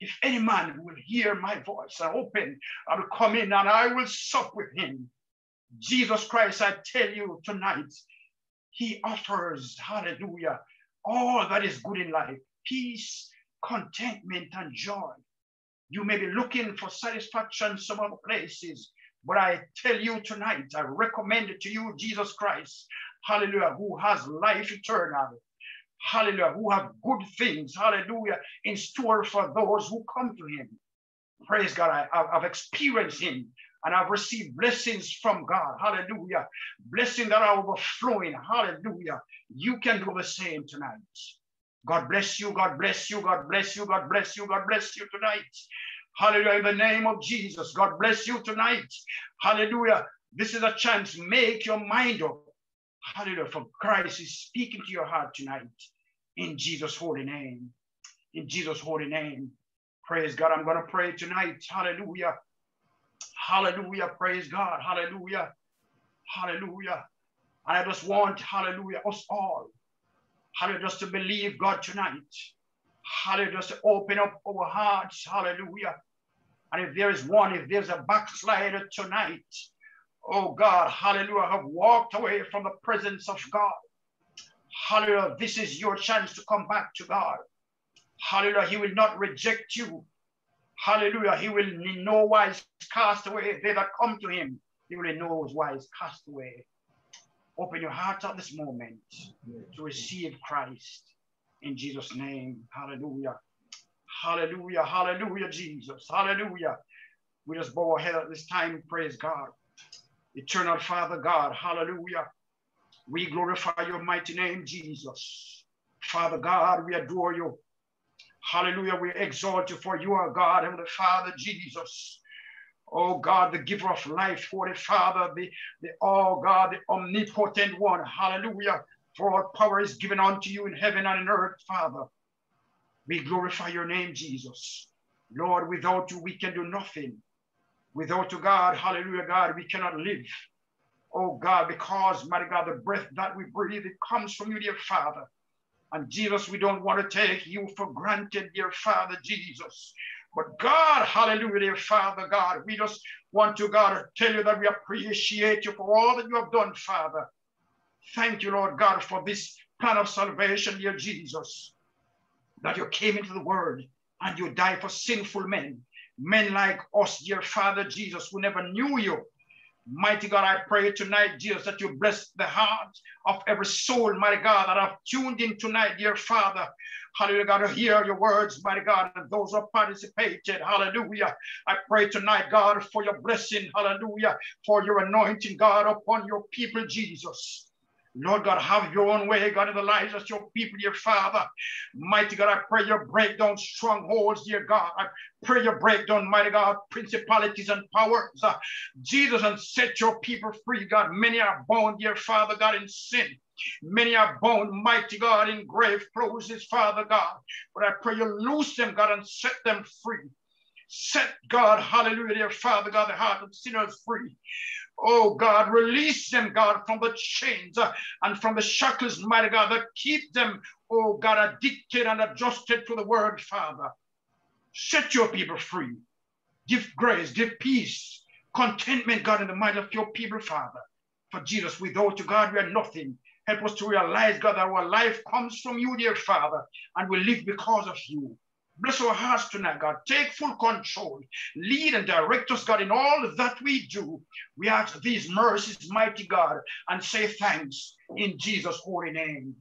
If any man will hear my voice and open, I will come in and I will sup with him. Jesus Christ, I tell you tonight, he offers, hallelujah, all that is good in life peace, contentment, and joy. You may be looking for satisfaction some other places, but I tell you tonight, I recommend to you Jesus Christ, hallelujah, who has life eternal, hallelujah, who have good things, hallelujah, in store for those who come to him. Praise God, I, have experienced him and I've received blessings from God. Hallelujah. Blessing that are overflowing. Hallelujah. You can do the same tonight. God bless you. God bless you. God bless you. God bless you. God bless you tonight. Hallelujah. In the name of Jesus. God bless you tonight. Hallelujah. This is a chance. Make your mind up. Hallelujah. For Christ is speaking to your heart tonight. In Jesus' holy name. In Jesus' holy name. Praise God. I'm going to pray tonight. Hallelujah. Hallelujah. Praise God. Hallelujah. Hallelujah. And I just want, hallelujah, us all, hallelujah, just to believe God tonight. Hallelujah, just to open up our hearts. Hallelujah. And if there is one, if there's a backslider tonight, oh God, hallelujah, have walked away from the presence of God. Hallelujah, this is your chance to come back to God. Hallelujah, He will not reject you. Hallelujah. He will in no wise cast away they that come to him. He will in no wise cast away. Open your heart at this moment to receive Christ in Jesus' name. Hallelujah. Hallelujah. Hallelujah, Jesus. Hallelujah. We just bow our head at this time. Praise God. Eternal Father God. Hallelujah. We glorify your mighty name, Jesus. Father God, we adore you. Hallelujah. We exalt you for you are God, and the Father, Jesus. Oh God, the giver of life, Holy Father, the, the all oh God, the omnipotent one. Hallelujah. For all power is given unto you in heaven and in earth, Father. We glorify your name, Jesus. Lord, without you, we can do nothing. Without you, God, hallelujah, God, we cannot live. Oh God, because, mighty God, the breath that we breathe, it comes from you, dear Father. And Jesus, we don't want to take you for granted, dear Father Jesus. But God, hallelujah, dear Father God, we just want to, God, tell you that we appreciate you for all that you have done, Father. Thank you, Lord God, for this plan of salvation, dear Jesus, that you came into the world and you died for sinful men, men like us, dear Father Jesus, who never knew you. Mighty God, I pray tonight, Jesus, that you bless the heart of every soul, mighty God, that have tuned in tonight, dear Father. Hallelujah, God, to hear your words, mighty God, and those who participated. Hallelujah. I pray tonight, God, for your blessing. Hallelujah. For your anointing, God, upon your people, Jesus. Lord God, have your own way, God, in the lives of your people, dear Father. Mighty God, I pray you break down strongholds, dear God. I pray you break down, mighty God, principalities and powers. Uh, Jesus, and set your people free, God. Many are bound, dear Father, God, in sin. Many are bound, mighty God, in grave closes, Father God. But I pray you loose them, God, and set them free. Set God, hallelujah, dear Father God, the heart of sinners free. Oh God, release them, God, from the chains uh, and from the shackles, mighty God, that keep them, oh God, addicted and adjusted to the word, Father. Set your people free. Give grace, give peace, contentment, God, in the mind of your people, Father. For Jesus, without you, God, we are nothing. Help us to realize, God, that our life comes from you, dear Father, and we live because of you. Bless our hearts tonight, God. Take full control. Lead and direct us, God, in all that we do. We ask these mercies, mighty God, and say thanks in Jesus' holy name.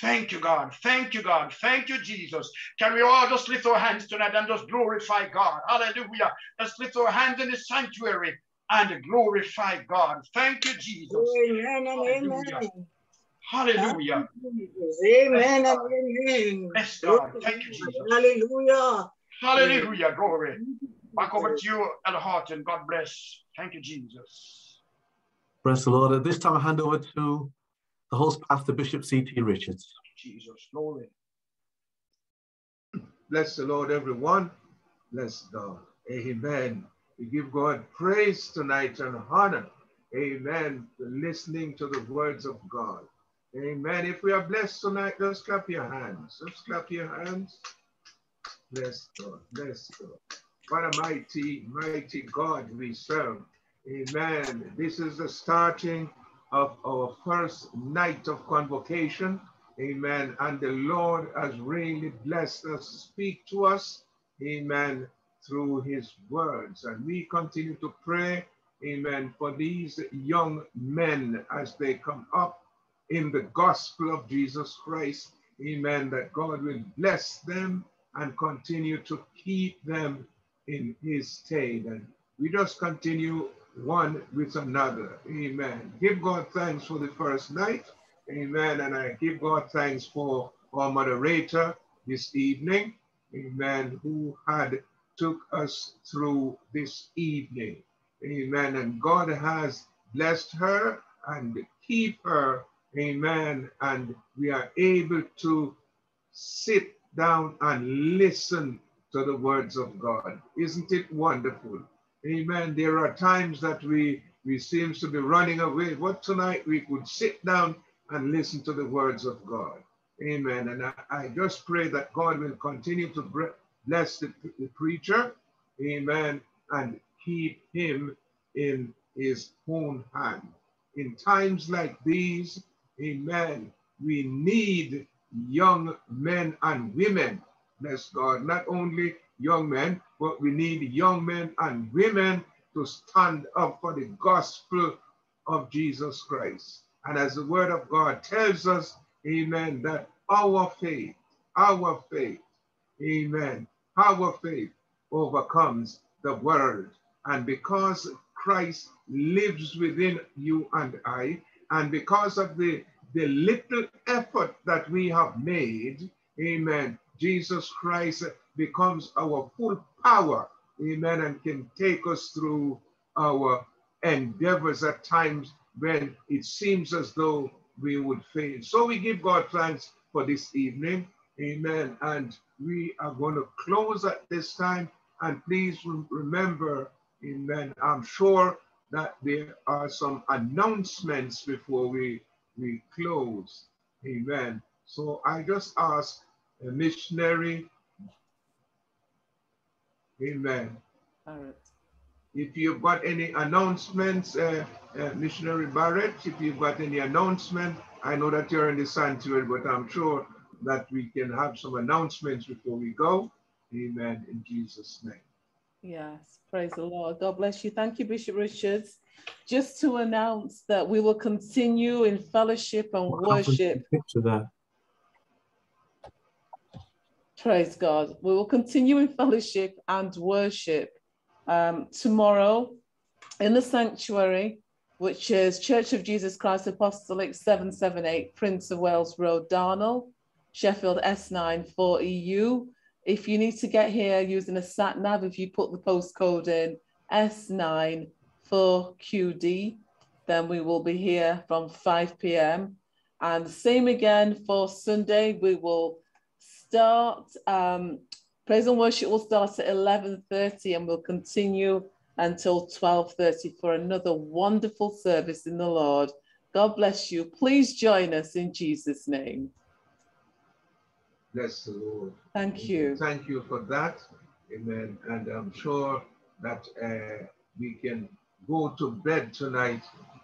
Thank you, God. Thank you, God. Thank you, Jesus. Can we all just lift our hands tonight and just glorify God? Hallelujah. Let's lift our hands in the sanctuary and glorify God. Thank you, Jesus. Amen. Amen. Hallelujah. Amen. Amen. God. Thank you, Jesus. Hallelujah. Hallelujah. Glory. Back over to you, heart, and God bless. Thank you, Jesus.
Bless the Lord. At this time, I hand over to the host pastor, Bishop C.T. Richards.
Jesus. Glory.
Bless the Lord, everyone. Bless God. Amen. We give God praise tonight and honor. Amen. Listening to the words of God. Amen. If we are blessed tonight, just clap your hands. Just clap your hands. Bless God. Bless God. What a mighty, mighty God we serve. Amen. This is the starting of our first night of convocation. Amen. And the Lord has really blessed us to speak to us. Amen. Through his words. And we continue to pray. Amen. For these young men as they come up in the gospel of Jesus Christ. Amen. That God will bless them and continue to keep them in his state. And we just continue one with another. Amen. Give God thanks for the first night. Amen. And I give God thanks for our moderator this evening. Amen. Who had took us through this evening. Amen. And God has blessed her and keep her Amen. And we are able to sit down and listen to the words of God. Isn't it wonderful? Amen. There are times that we we seems to be running away. But tonight we could sit down and listen to the words of God. Amen. And I, I just pray that God will continue to bless the, the preacher. Amen. And keep him in his own hand. In times like these, Amen. We need young men and women. Bless God. Not only young men, but we need young men and women to stand up for the gospel of Jesus Christ. And as the word of God tells us, amen, that our faith, our faith, amen, our faith overcomes the world. And because Christ lives within you and I, and because of the, the little effort that we have made, amen, Jesus Christ becomes our full power, amen, and can take us through our endeavors at times when it seems as though we would fail. So we give God thanks for this evening, amen. And we are going to close at this time. And please remember, amen, I'm sure that there are some announcements before we, we close. Amen. So I just ask a missionary, amen. Alright. If you've got any announcements, uh, uh, missionary Barrett, if you've got any announcement, I know that you're in the sanctuary, but I'm sure that we can have some announcements before we go. Amen, in Jesus' name.
Yes, praise the Lord. God bless you. Thank you, Bishop Richards. Just to announce that we will continue in fellowship and what
worship. Picture that.
Praise God. We will continue in fellowship and worship um, tomorrow in the sanctuary, which is Church of Jesus Christ Apostolic 778 Prince of Wales Road, Darnall, Sheffield S9 4EU. If you need to get here using a sat nav, if you put the postcode in S94QD, then we will be here from 5 p.m. And same again for Sunday, we will start, um, praise and worship will start at 11.30 and will continue until 12.30 for another wonderful service in the Lord. God bless you. Please join us in Jesus' name.
Bless the Lord. Thank you. Thank you for that. Amen. And I'm sure that uh, we can go to bed tonight,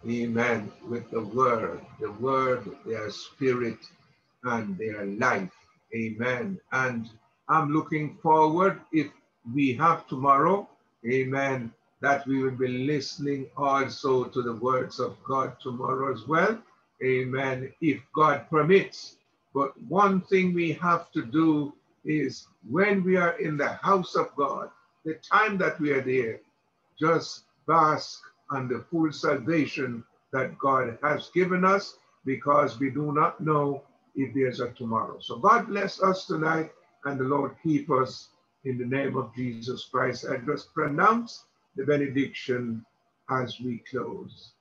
amen, with the word, the word, their spirit, and their life. Amen. And I'm looking forward, if we have tomorrow, amen, that we will be listening also to the words of God tomorrow as well. Amen. If God permits. But one thing we have to do is when we are in the house of God, the time that we are there, just bask on the full salvation that God has given us because we do not know if there's a tomorrow. So God bless us tonight and the Lord keep us in the name of Jesus Christ. I just pronounce the benediction as we close.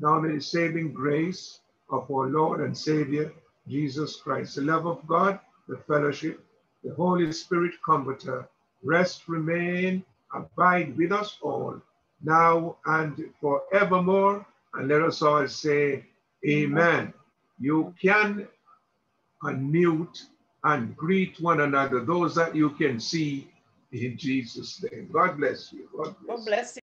Now may the saving grace of our Lord and Savior, Jesus Christ, the love of God, the fellowship, the Holy Spirit Comforter, rest, remain, abide with us all, now and forevermore. And let us all say, Amen. You can unmute and greet one another, those that you can see in Jesus' name. God bless you. God
bless, God bless
you.